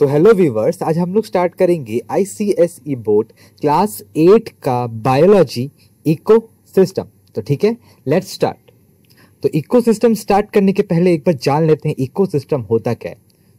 तो hello viewers आज हम लोग स्टार्ट करेंगे आईसीएसई बोर्ड क्लास एट का बायोलॉजी इको सिस्टम तो ठीक है लेट्स स्टार्ट तो इको सिस्टम स्टार्ट करने के पहले एक बार जान लेते हैं इको सिस्टम होता क्या है।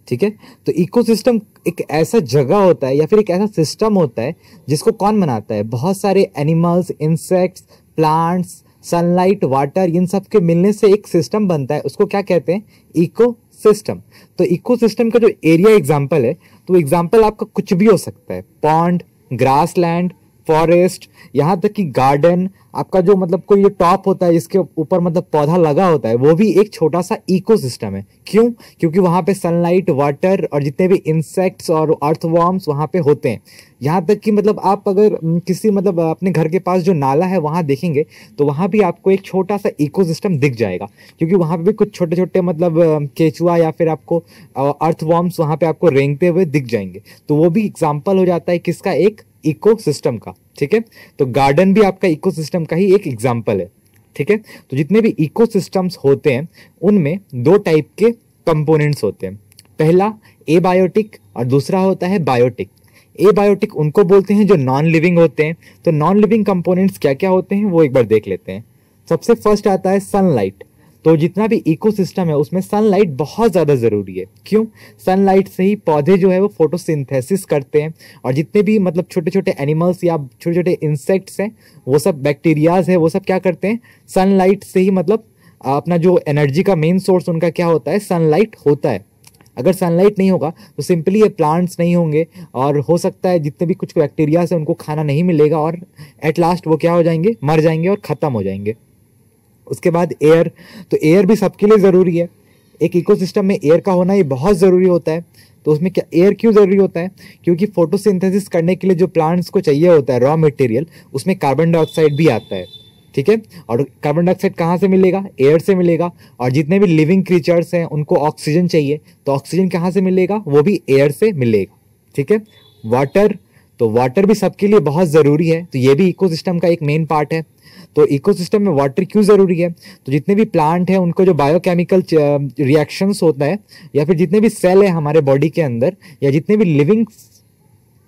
ठीक है तो इको सिस्टम एक ऐसा जगह होता है या फिर एक ऐसा सिस्टम होता है जिसको कौन बनाता है? बहुत सारे animals insects plants sunlight water इन सब के मिलने से एक सिस्टम बनता है। उसको क्या कहते हैं? इको सिस्टम तो इकोसिस्टम का जो एरिया एग्ज़ाम्पल है तो एग्ज़ाम्पल आपका कुछ भी हो सकता है. पॉन्ड ग्रास लैंड फॉरेस्ट, यहाँ तक कि गार्डन, आपका जो मतलब कोई ये टॉप होता है, जिसके ऊपर मतलब पौधा लगा होता है, वो भी एक छोटा सा इकोसिस्टम है। क्यों? क्योंकि वहाँ पे सनलाइट वाटर और जितने भी इंसेक्ट्स और अर्थवॉर्म्स वहाँ पे होते हैं। यहाँ तक कि मतलब आप अगर किसी मतलब अपने घर के पास जो नाला है, वहाँ देखेंगे तो वहाँ भी आपको एक छोटा सा इकोसिस्टम दिख जाएगा। क्योंकि वहाँ पे भी कुछ छोटे छोटे मतलब केचुआ या फिर आपको अर्थवॉर्म्स वहाँ पे आपको रेंगते हुए दिख जाएँगे। तो वो भी एग्ज़ाम्पल हो जाता है किसका एक इकोसिस्टम का, ठीक है? तो गार्डन भी आपका इकोसिस्टम का ही एक एग्ज़ाम्पल है, ठीक है? तो जितने भी इकोसिस्टम्स होते हैं, उनमें दो टाइप के कंपोनेंट्स होते हैं। पहला एबायोटिक और दूसरा होता है बायोटिक एबायोटिक उनको बोलते हैं जो नॉन लिविंग होते हैं। तो नॉन लिविंग कंपोनेंट्स क्या क्या होते हैं, वो एक बार देख लेते हैं। सबसे फ़र्स्ट आता है सनलाइट तो जितना भी इकोसिस्टम है, उसमें सनलाइट बहुत ज़्यादा ज़रूरी है। क्यों? सनलाइट से ही पौधे जो है, वो फोटोसिंथेसिस करते हैं। और जितने भी मतलब छोटे छोटे एनिमल्स या छोटे छोटे इंसेक्ट्स हैं, वो सब बैक्टीरियाज है, वो सब क्या करते हैं? सनलाइट से ही मतलब अपना जो एनर्जी का मेन सोर्स उनका क्या होता है? सनलाइट होता है। अगर सनलाइट नहीं होगा तो सिंपली ये प्लांट्स नहीं होंगे। और हो सकता है जितने भी कुछ बैक्टीरियाज है, उनको खाना नहीं मिलेगा और एट लास्ट वो क्या हो जाएँगे? मर जाएँगे और ख़त्म हो जाएँगे। उसके बाद एयर तो एयर भी सबके लिए ज़रूरी है। एक इकोसिस्टम में एयर का होना ये बहुत ज़रूरी होता है। तो उसमें क्या एयर क्यों ज़रूरी होता है? क्योंकि फोटोसिंथेसिस करने के लिए जो प्लांट्स को चाहिए होता है रॉ मटेरियल उसमें कार्बन डाइऑक्साइड भी आता है। ठीक है? और कार्बन डाइऑक्साइड कहाँ से मिलेगा? एयर से मिलेगा। और जितने भी लिविंग क्रीचर्स हैं, उनको ऑक्सीजन चाहिए। तो ऑक्सीजन कहाँ से मिलेगा? वो भी एयर से मिलेगा। ठीक है? वाटर तो वाटर भी सबके लिए बहुत ज़रूरी है। तो ये भी इकोसिस्टम का एक मेन पार्ट है। तो इकोसिस्टम में वाटर क्यों ज़रूरी है? तो जितने भी प्लांट हैं उनको जो बायोकेमिकल रिएक्शंस होता है या फिर जितने भी सेल है हमारे बॉडी के अंदर या जितने भी लिविंग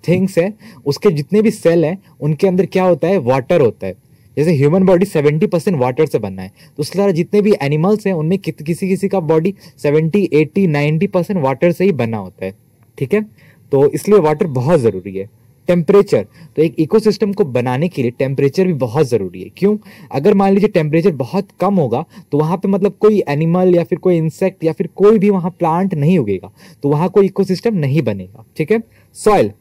थिंग्स है उसके जितने भी सेल हैं उनके अंदर क्या होता है? वाटर होता है। जैसे ह्यूमन बॉडी 70 परसेंट वाटर से बनना है। तो उस तरह जितने भी एनिमल्स हैं उनमें कि, किसी किसी का बॉडी 70, 80, 90 परसेंट वाटर से ही बना होता है। ठीक है? तो इसलिए वाटर बहुत ज़रूरी है। टेम्परेचर तो एक इकोसिस्टम को बनाने के लिए टेम्परेचर भी बहुत ज़रूरी है। क्यों? अगर मान लीजिए टेम्परेचर बहुत कम होगा तो वहाँ पे मतलब कोई एनिमल या फिर कोई इंसेक्ट या फिर कोई भी वहाँ प्लांट नहीं उगेगा। तो वहाँ कोई इकोसिस्टम नहीं बनेगा, ठीक है? सॉइल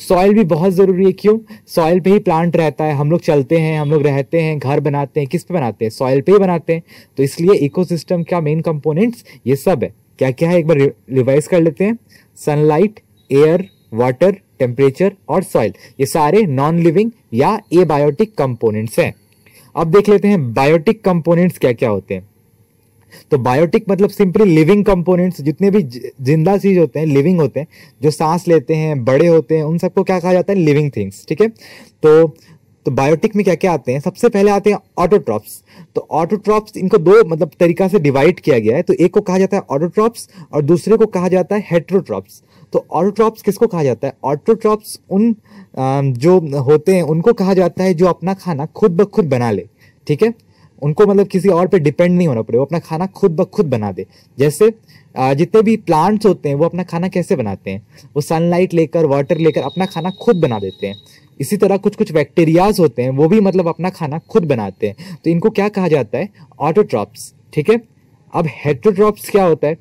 सॉइल भी बहुत ज़रूरी है। क्यों? सॉइल पे ही प्लांट रहता है। हम लोग चलते हैं, हम लोग रहते हैं, घर बनाते हैं, किस पे बनाते हैं? सॉइल पे ही बनाते हैं। तो इसलिए इकोसिस्टम का मेन कंपोनेंट्स ये सब है। क्या क्या है? एक बार रिवाइज कर लेते हैं। सनलाइट एयर वाटर टेम्परेचर और सॉइल ये सारे नॉन लिविंग या ए बायोटिक कंपोनेंट्स हैं। अब देख लेते हैं बायोटिक कंपोनेंट्स क्या क्या होते हैं। तो बायोटिक मतलब सिंपली लिविंग कंपोनेंट्स जितने भी ज़िंदा चीज़ होते हैं लिविंग होते हैं, जो सांस लेते हैं, बड़े होते हैं, उन सबको क्या कहा जाता है? लिविंग थिंग्स ठीक है? तो तो बायोटिक में क्या क्या आते हैं? सबसे पहले आते हैं ऑटोट्रॉप्स तो ऑटोट्रॉप्स इनको दो मतलब तरीका से डिवाइड किया गया है। तो एक को कहा जाता है ऑटोट्रॉप्स और दूसरे को कहा जाता है हेट्रोट्रॉप्स तो ऑटोट्रॉप्स किसको कहा जाता है? ऑटोट्रॉप्स उन जो होते हैं, उनको कहा जाता है जो अपना खाना खुद ब खुद बना ले। ठीक है? उनको मतलब किसी और पे डिपेंड नहीं होना पड़े। वो अपना खाना खुद ब खुद बना दे। जैसे जितने भी प्लांट्स होते हैं, वो अपना खाना कैसे बनाते हैं? वो सनलाइट लेकर वाटर लेकर अपना खाना खुद बना देते हैं। इसी तरह कुछ कुछ बैक्टीरियाज होते हैं, वो भी मतलब अपना खाना खुद बनाते हैं। तो इनको क्या कहा जाता है? ऑटोट्रॉप्स ठीक है? अब हेट्रोट्रॉप्स क्या होता है?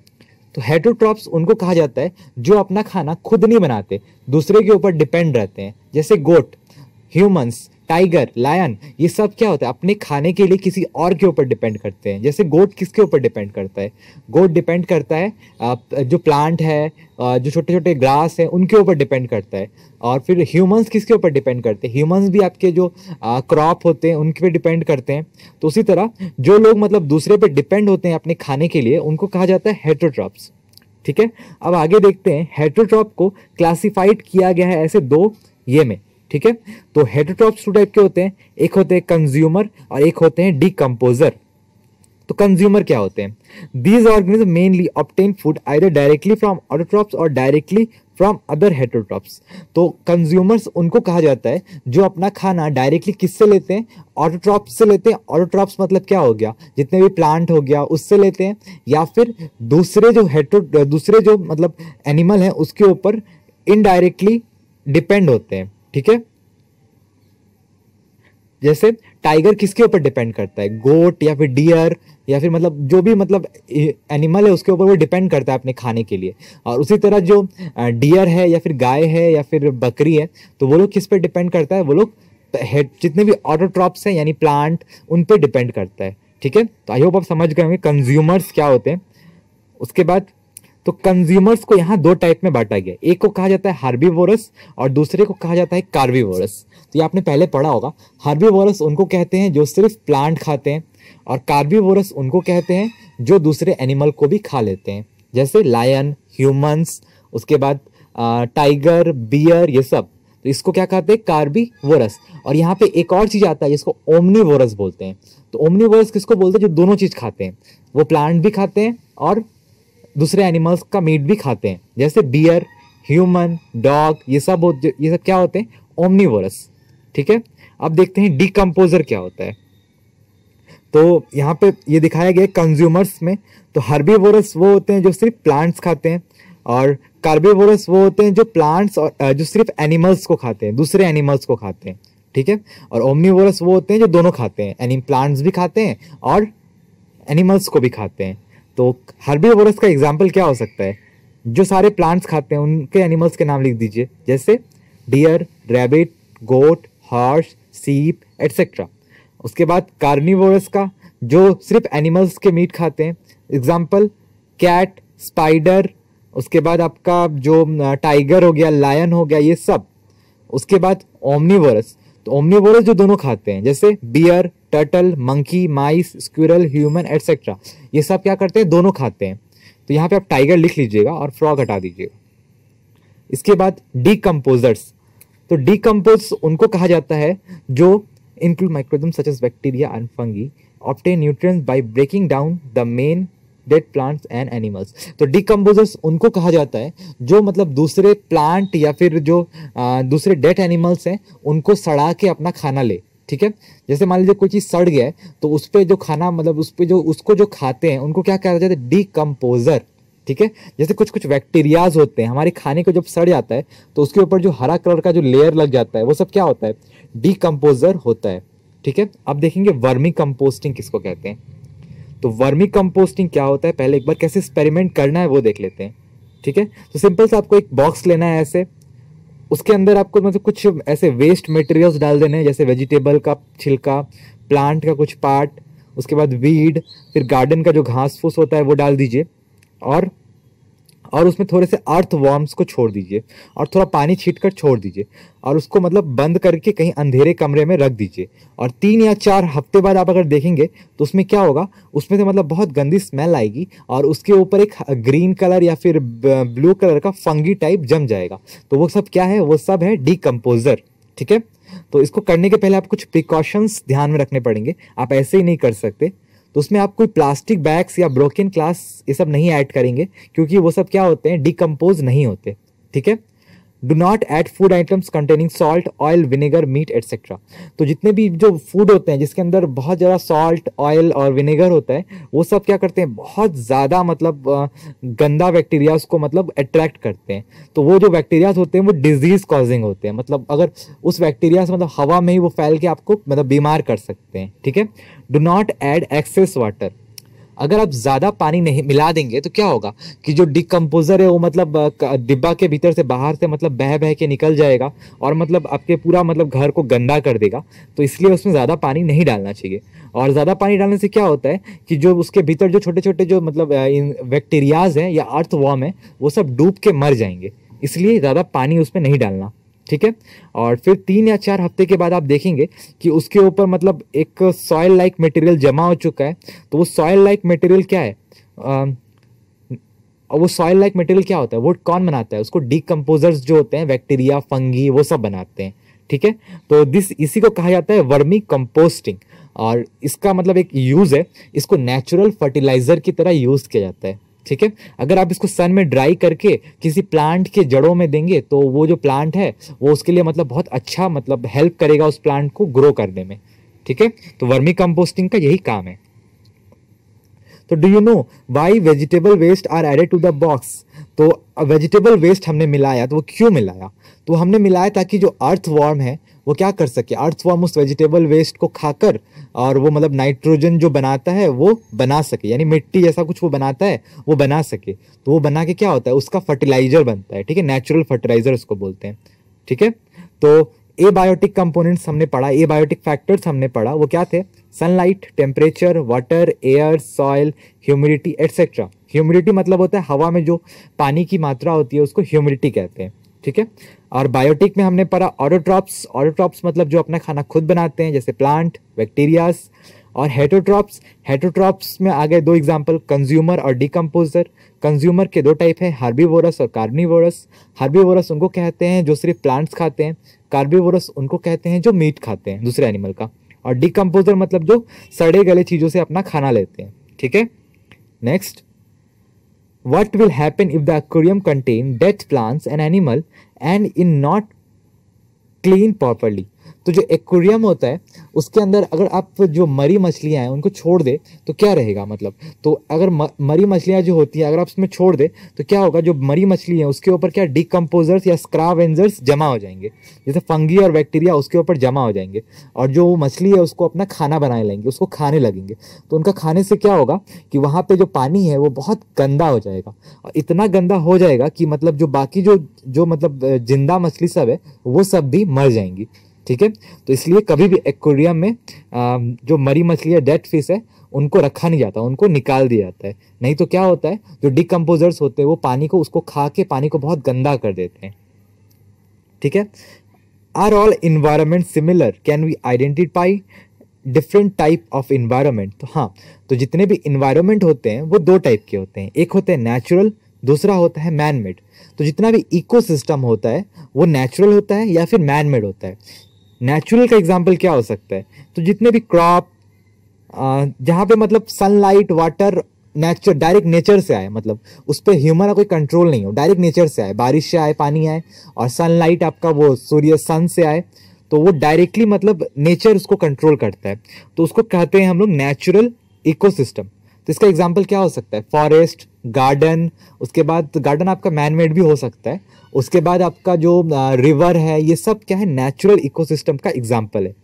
तो हेट्रोट्रॉप्स उनको कहा जाता है जो अपना खाना खुद नहीं बनाते, दूसरे के ऊपर डिपेंड रहते हैं, जैसे गोट ह्यूमंस टाइगर लायन ये सब क्या होता है? अपने खाने के लिए किसी और के ऊपर डिपेंड करते हैं। जैसे गोट किसके ऊपर डिपेंड करता है? गोट डिपेंड करता है जो प्लांट है जो छोटे छोटे ग्रास हैं, उनके ऊपर डिपेंड करता है। और फिर ह्यूमंस किसके ऊपर डिपेंड करते हैं? ह्यूमंस भी आपके जो क्रॉप होते हैं, उनके पे डिपेंड करते हैं। तो उसी तरह, जो लोग मतलब दूसरे पे डिपेंड होते हैं अपने खाने के लिए, उनको कहा जाता है हेट्रोट्रॉप्स ठीक है? अब आगे देखते हैं हेट्रोट्रॉप को क्लासिफाइड किया गया है ऐसे दो ये में। ठीक है? तो हेट्रोट्रॉप्स टू टाइप के होते हैं, एक होते हैं कंज्यूमर और एक होते हैं डिकम्पोजर तो कंज्यूमर क्या होते हैं? These organisms mainly obtain food either directly from autotrophs और डायरेक्टली फ्रॉम अदर हेट्रोट्रॉप्स तो कंज्यूमर्स उनको कहा जाता है, जो अपना खाना डायरेक्टली किससे लेते हैं? ऑटोट्रॉप्स से लेते हैं। ऑटोट्रॉप्स मतलब क्या हो गया? जितने भी प्लांट हो गया, उससे लेते हैं। या फिर दूसरे जो हेट्रो दूसरे जो मतलब एनिमल हैं, उसके ऊपर इनडायरेक्टली डिपेंड होते हैं। ठीक है? जैसे टाइगर किसके ऊपर डिपेंड करता है? गोट या फिर डियर या फिर मतलब जो भी मतलब एनिमल है, उसके ऊपर वो डिपेंड करता है अपने खाने के लिए। और उसी तरह जो डियर है या फिर गाय है या फिर बकरी है तो वो लोग किस पे डिपेंड करता है? वो लोग जितने भी ऑटोट्रॉप्स हैं, यानी प्लांट उन पर डिपेंड करता है। ठीक है? तो आई होप आप समझ गए होंगे कंज्यूमर्स क्या होते हैं? उसके बाद तो कंज्यूमर्स को यहाँ दो टाइप में बांटा गया एक को कहा जाता है हार्बीवोरस और दूसरे को कहा जाता है कार्बीवोरस तो ये आपने पहले पढ़ा होगा। हार्बीवोरस उनको कहते हैं जो सिर्फ़ प्लांट खाते हैं और कार्बीवोरस उनको कहते हैं जो दूसरे एनिमल को भी खा लेते हैं। जैसे लायन ह्यूमंस उसके बाद टाइगर बियर ये सब। तो इसको क्या कहते हैं? कार्बीवोरस और यहाँ पे एक और चीज़ आता है, जिसको ओमनीवोरस बोलते हैं। तो ओमनीवोरस किसको बोलते हैं? जो दोनों चीज़ खाते हैं। वो प्लांट भी खाते हैं और दूसरे एनिमल्स का मीट भी खाते हैं। जैसे बियर ह्यूमन डॉग ये सब ये सब क्या होते हैं? ओमनीवोरस ठीक है? अब देखते हैं डिकम्पोजर क्या होता है। तो यहाँ पे ये दिखाया गया कंज्यूमर्स में। तो हर्बीवोरस वो होते हैं जो सिर्फ़ प्लांट्स खाते हैं और कार्बीवोरस वो होते हैं जो प्लांट्स और जो सिर्फ़ एनिमल्स को खाते हैं। दूसरे एनिमल्स को खाते हैं। ठीक है? और ओमनीवोरस वो होते हैं जो दोनों खाते हैं। एनी प्लांट्स भी खाते हैं और एनिमल्स को भी खाते हैं। तो हर्बीवोरस का एग्ज़ाम्पल क्या हो सकता है? जो सारे प्लांट्स खाते हैं, उनके एनिमल्स के नाम लिख दीजिए। जैसे deer rabbit goat horse sheep etcetera उसके बाद कार्निवोरस का, जो सिर्फ़ एनिमल्स के मीट खाते हैं। एग्ज़ाम्पल कैट स्पाइडर उसके बाद आपका जो टाइगर हो गया लायन हो गया, ये सब। उसके बाद ओमनीवोरस तो ओमनीवोरस जो दोनों खाते हैं, जैसे bear turtle monkey mice squirrel human etcetera ये सब क्या करते हैं? दोनों खाते हैं। तो यहाँ पे आप टाइगर लिख लीजिएगा और फ्रॉग हटा दीजिएगा इसके बाद डीकम्पोजर्स तो डीकम्पोज उनको कहा जाता है जो include microorganisms such as bacteria and fungi obtain nutrients breaking down the main dead plants and animals तो डिकम्पोजर्स उनको कहा जाता है जो मतलब दूसरे प्लांट या फिर जो आ, दूसरे डेड एनिमल्स हैं उनको सड़ा के अपना खाना ले। ठीक है? जैसे मान लीजिए कोई चीज़ सड़ गया है तो उस पर जो खाना मतलब उस पर जो, उसको जो खाते हैं, उनको क्या कहा जाता है? डिकम्पोजर ठीक है? जैसे कुछ कुछ बैक्टीरियाज होते हैं, हमारे खाने को जब सड़ जाता है तो उसके ऊपर जो हरा कलर का जो लेयर लग जाता है, वो सब क्या होता है? डिकम्पोजर होता है, ठीक है? अब देखेंगे वर्मी कंपोस्टिंग किसको कहते हैं। तो वर्मी कंपोस्टिंग क्या होता है? पहले एक बार कैसे एक्सपेरिमेंट करना है, वो देख लेते हैं, ठीक है? तो सिंपल से आपको एक बॉक्स लेना है ऐसे। उसके अंदर आपको मतलब कुछ ऐसे वेस्ट मटेरियल्स डाल देने हैं, जैसे वेजिटेबल का छिलका प्लांट का कुछ पार्ट उसके बाद वीड फिर गार्डन का जो घास फूस होता है वो डाल दीजिए। और और उसमें थोड़े से अर्थ वॉर्म्स को छोड़ दीजिए और थोड़ा पानी छीट कर छोड़ दीजिए और उसको मतलब बंद करके कहीं अंधेरे कमरे में रख दीजिए। और तीन या चार हफ़्ते बाद आप अगर देखेंगे तो उसमें क्या होगा? उसमें से मतलब बहुत गंदी स्मेल आएगी और उसके ऊपर एक ग्रीन कलर या फिर ब्लू कलर का फंगी टाइप जम जाएगा। तो वो सब क्या है? वो सब है डिकम्पोजर ठीक है? तो इसको करने के पहले आप कुछ प्रिकॉशंस ध्यान में रखने पड़ेंगे। आप ऐसे ही नहीं कर सकते। तो उसमें आप कोई प्लास्टिक बैग्स या ब्रोकन क्लास ये सब नहीं ऐड करेंगे, क्योंकि वो सब क्या होते हैं डिकम्पोज नहीं होते, ठीक है? Do not add food items containing salt oil vinegar meat etcetera तो जितने भी जो फ़ूड होते हैं, जिसके अंदर बहुत ज़्यादा सॉल्ट ऑयल और विनेगर होता है, वो सब क्या करते हैं? बहुत ज़्यादा मतलब गंदा बैक्टीरियाज को मतलब अट्रैक्ट करते हैं। तो वो जो बैक्टीरियाज होते हैं, वो डिज़ीज़ कॉजिंग होते हैं। मतलब अगर उस बैक्टीरिया से मतलब हवा में ही वो फैल के आपको मतलब बीमार कर सकते हैं, ठीक है? Do not add excess water अगर आप ज़्यादा पानी नहीं मिला देंगे तो क्या होगा कि जो डिकम्पोजर है, वो मतलब डिब्बा के भीतर से बाहर से मतलब बह बह के निकल जाएगा और मतलब आपके पूरा मतलब घर को गंदा कर देगा। तो इसलिए उसमें ज़्यादा पानी नहीं डालना चाहिए। और ज़्यादा पानी डालने से क्या होता है कि जो उसके भीतर जो छोटे छोटे जो मतलब बैक्टीरियाज हैं या अर्थ वॉर्म है, वो सब डूब के मर जाएँगे। इसलिए ज़्यादा पानी उसमें नहीं डालना। ठीक है? और फिर तीन या चार हफ़्ते के बाद आप देखेंगे कि उसके ऊपर मतलब एक सॉयल लाइक मटेरियल जमा हो चुका है। तो वो सॉयल लाइक मटेरियल क्या है? और वो सॉयल लाइक मटेरियल क्या होता है? वो कौन बनाता है? उसको डिकम्पोजर्स जो होते हैं बैक्टीरिया फंगी वो सब बनाते हैं। ठीक है? तो दिस इसी को कहा जाता है वर्मी कंपोस्टिंग और इसका मतलब एक यूज़ है, इसको नेचुरल फर्टिलाइज़र की तरह यूज़ किया जाता है। ठीक है? अगर आप इसको सन में ड्राई करके किसी प्लांट के जड़ों में देंगे तो वो जो प्लांट है, वो उसके लिए मतलब बहुत अच्छा मतलब हेल्प करेगा उस प्लांट को ग्रो करने में। ठीक है? तो वर्मी कंपोस्टिंग का यही काम है। तो do you know why vegetable waste are added to the box तो वेजिटेबल वेस्ट हमने मिलाया तो वो क्यों मिलाया? तो हमने मिलाया ताकि जो अर्थ वार्म है, वो क्या कर सके? अर्थ वार्म उस वेजिटेबल वेस्ट को खाकर और वो मतलब नाइट्रोजन जो बनाता है, वो बना सके। यानी मिट्टी जैसा कुछ वो बनाता है, वो बना सके। तो वो बना के क्या होता है? उसका फर्टिलाइज़र बनता है, ठीक है? नेचुरल फर्टिलाइज़र उसको बोलते हैं, ठीक है? तो ए बायोटिक कंपोनेंट्स हमने पढ़ा ए बायोटिक फैक्टर्स हमने पढ़ा, वो क्या थे? Sunlight temperature water air soil humidity etcetera humidity मतलब होता है हवा में जो पानी की मात्रा होती है, उसको ह्यूमिडिटी कहते हैं, ठीक है? और बायोटिक में हमने पढ़ा ऑडोट्रॉप्स ऑडोट्रॉप्स मतलब जो अपना खाना खुद बनाते हैं, जैसे प्लांट बैक्टीरियाज और हेटोट्रॉप्स हेटोट्रॉप्स में आ गए दो एग्जांपल कंज्यूमर और डिकम्पोजर कंज्यूमर के दो टाइप है हार्बीवोरस और कार्बनिवोरस हार्बीवोरस उनको कहते हैं जो सिर्फ़ प्लांट्स खाते हैं कार्बीवोरस उनको कहते हैं जो मीट खाते हैं, दूसरे एनिमल का। और डिकम्पोजर मतलब जो सड़े गले चीज़ों से अपना खाना लेते हैं, ठीक है? Next what will happen if the aquarium contain dead plants and animal and in not clean properly तो जो एक्वेरियम होता है, उसके अंदर अगर आप जो मरी मछलियाँ हैं, उनको छोड़ दे तो क्या रहेगा मतलब? तो अगर मरी मछलियाँ जो होती हैं, अगर आप उसमें छोड़ दे तो क्या होगा? जो मरी मछली है, उसके ऊपर क्या डिकम्पोजर्स या स्क्रावेंजर्स जमा हो जाएँगे। जैसे फंगी और बैक्टीरिया उसके ऊपर जमा हो जाएँगे। और जो मछली है, उसको अपना खाना बनाने लेंगे उसको खाने लगेंगे। तो उनका खाने से क्या होगा कि वहाँ पर जो पानी है, वो बहुत गंदा हो जाएगा। और इतना गंदा हो जाएगा कि मतलब जो बाकी जो जो मतलब ज़िंदा मछली सब है, वो सब भी मर जाएँगी। ठीक है? तो इसलिए कभी भी एक्वेरियम में जो मरी मछली है डेड फ़िश है, उनको रखा नहीं जाता, उनको निकाल दिया जाता है। नहीं तो क्या होता है, जो डिकम्पोजर्स होते हैं, वो पानी को, उसको खा के पानी को बहुत गंदा कर देते हैं। ठीक है? Are all environment similar can we identify different type of environment तो हाँ तो जितने भी इन्वायरमेंट होते हैं, वो दो टाइप के होते हैं। एक होते हैं नेचुरल दूसरा होता है मैन मेड तो जितना भी इकोसिस्टम होता है, वो नेचुरल होता है या फिर मैन मेड होता है। नेचुरल का एग्ज़ाम्पल क्या हो सकता है? तो जितने भी क्रॉप जहाँ पे मतलब sunlight water nature direct nature से आए मतलब उस पर ह्यूमन का कोई कंट्रोल नहीं हो डायरेक्ट नेचर से आए। बारिश से आए, पानी आए, और सनलाइट आपका वो सूर्य सन से आए तो वो डायरेक्टली मतलब नेचर उसको कंट्रोल करता है। तो उसको कहते हैं हम लोग नेचुरल इकोसिस्टम इसका एग्ज़ाम्पल क्या हो सकता है? फॉरेस्ट गार्डन उसके बाद गार्डन आपका मैन मेड भी हो सकता है। उसके बाद आपका जो रिवर है, ये सब क्या है? नेचुरल इकोसिस्टम का एग्ज़ाम्पल है।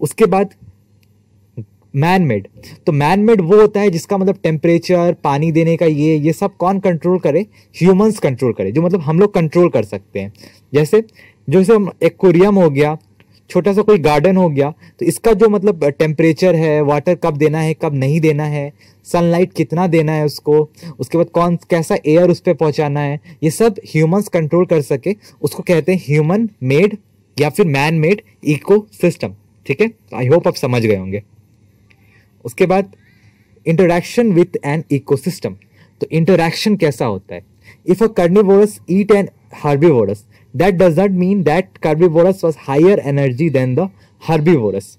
उसके बाद मैन मेड तो मैन मेड वो होता है जिसका मतलब टेम्परेचर पानी देने का ये ये सब कौन कंट्रोल करे? ह्यूमंस कंट्रोल करे, जो मतलब हम लोग कंट्रोल कर सकते हैं। जैसे जैसे एक्वेरियम हो गया छोटा सा कोई गार्डन हो गया तो इसका जो मतलब टेम्परेचर है वाटर कब देना है, कब नहीं देना है सनलाइट कितना देना है उसको, उसके बाद कौन, कैसा एयर उस पर पहुँचाना है, ये सब ह्यूमंस कंट्रोल कर सके, उसको कहते हैं ह्यूमन मेड या फिर मैन मेड इको सिस्टम ठीक है? आई होप आप समझ गए होंगे। उसके बाद इंटरेक्शन विथ एन इकोसिस्टम तो इंटरेक्शन कैसा होता है? If a carnivorous eat an herbivorous that does not mean that carnivorous was higher energy than the herbivorous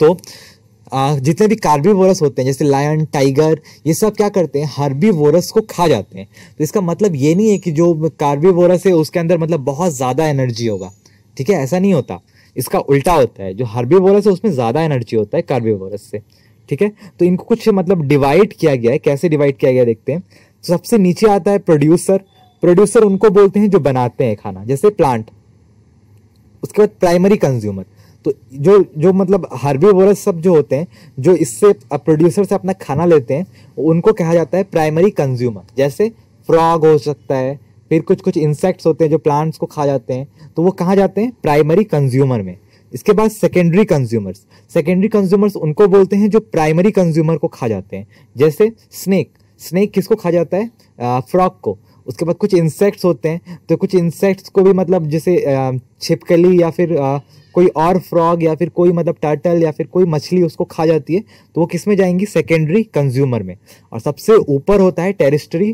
तो जितने भी कार्बिवोरस होते हैं, जैसे लायन टाइगर ये सब क्या करते हैं? हार्बिवोरस को खा जाते हैं। तो इसका मतलब ये नहीं है कि जो कार्बिवोरस है, उसके अंदर मतलब बहुत ज़्यादा एनर्जी होगा। ठीक है? ऐसा नहीं होता। इसका उल्टा होता है। जो हार्बिवोरस है, उसमें ज़्यादा एनर्जी होता है कार्बिवोरस से। ठीक है? तो इनको कुछ मतलब डिवाइड किया गया है। कैसे डिवाइड किया गया देखते हैं। तो सबसे नीचे आता है प्रोड्यूसर प्रोड्यूसर उनको बोलते हैं जो बनाते हैं खाना, जैसे प्लांट उसके बाद प्राइमरी कंज्यूमर तो जो जो मतलब हार्बीवोरस सब जो होते हैं, जो इससे प्रोड्यूसर से अपना खाना लेते हैं, उनको कहा जाता है प्राइमरी कंज्यूमर जैसे फ्रॉग हो सकता है, फिर कुछ कुछ इंसेक्ट्स होते हैं जो प्लांट्स को खा जाते हैं तो वो कहाँ जाते हैं? प्राइमरी कंज्यूमर में। इसके बाद सेकेंडरी कंज्यूमर्स सेकेंडरी कंज्यूमर्स उनको बोलते हैं जो प्राइमरी कंज्यूमर को खा जाते हैं। जैसे स्नेक स्नेक किसको खा जाता है? फ्रॉग को। उसके बाद कुछ इंसेक्ट्स होते हैं तो कुछ इंसेक्ट्स को भी मतलब जैसे छिपकली या फिर कोई और फ्रॉग या फिर कोई मतलब टर्टल या फिर कोई मछली उसको खा जाती है तो वो किसमें जाएँगी? सेकेंडरी कंज्यूमर में। और सबसे ऊपर होता है टेरिस्ट्री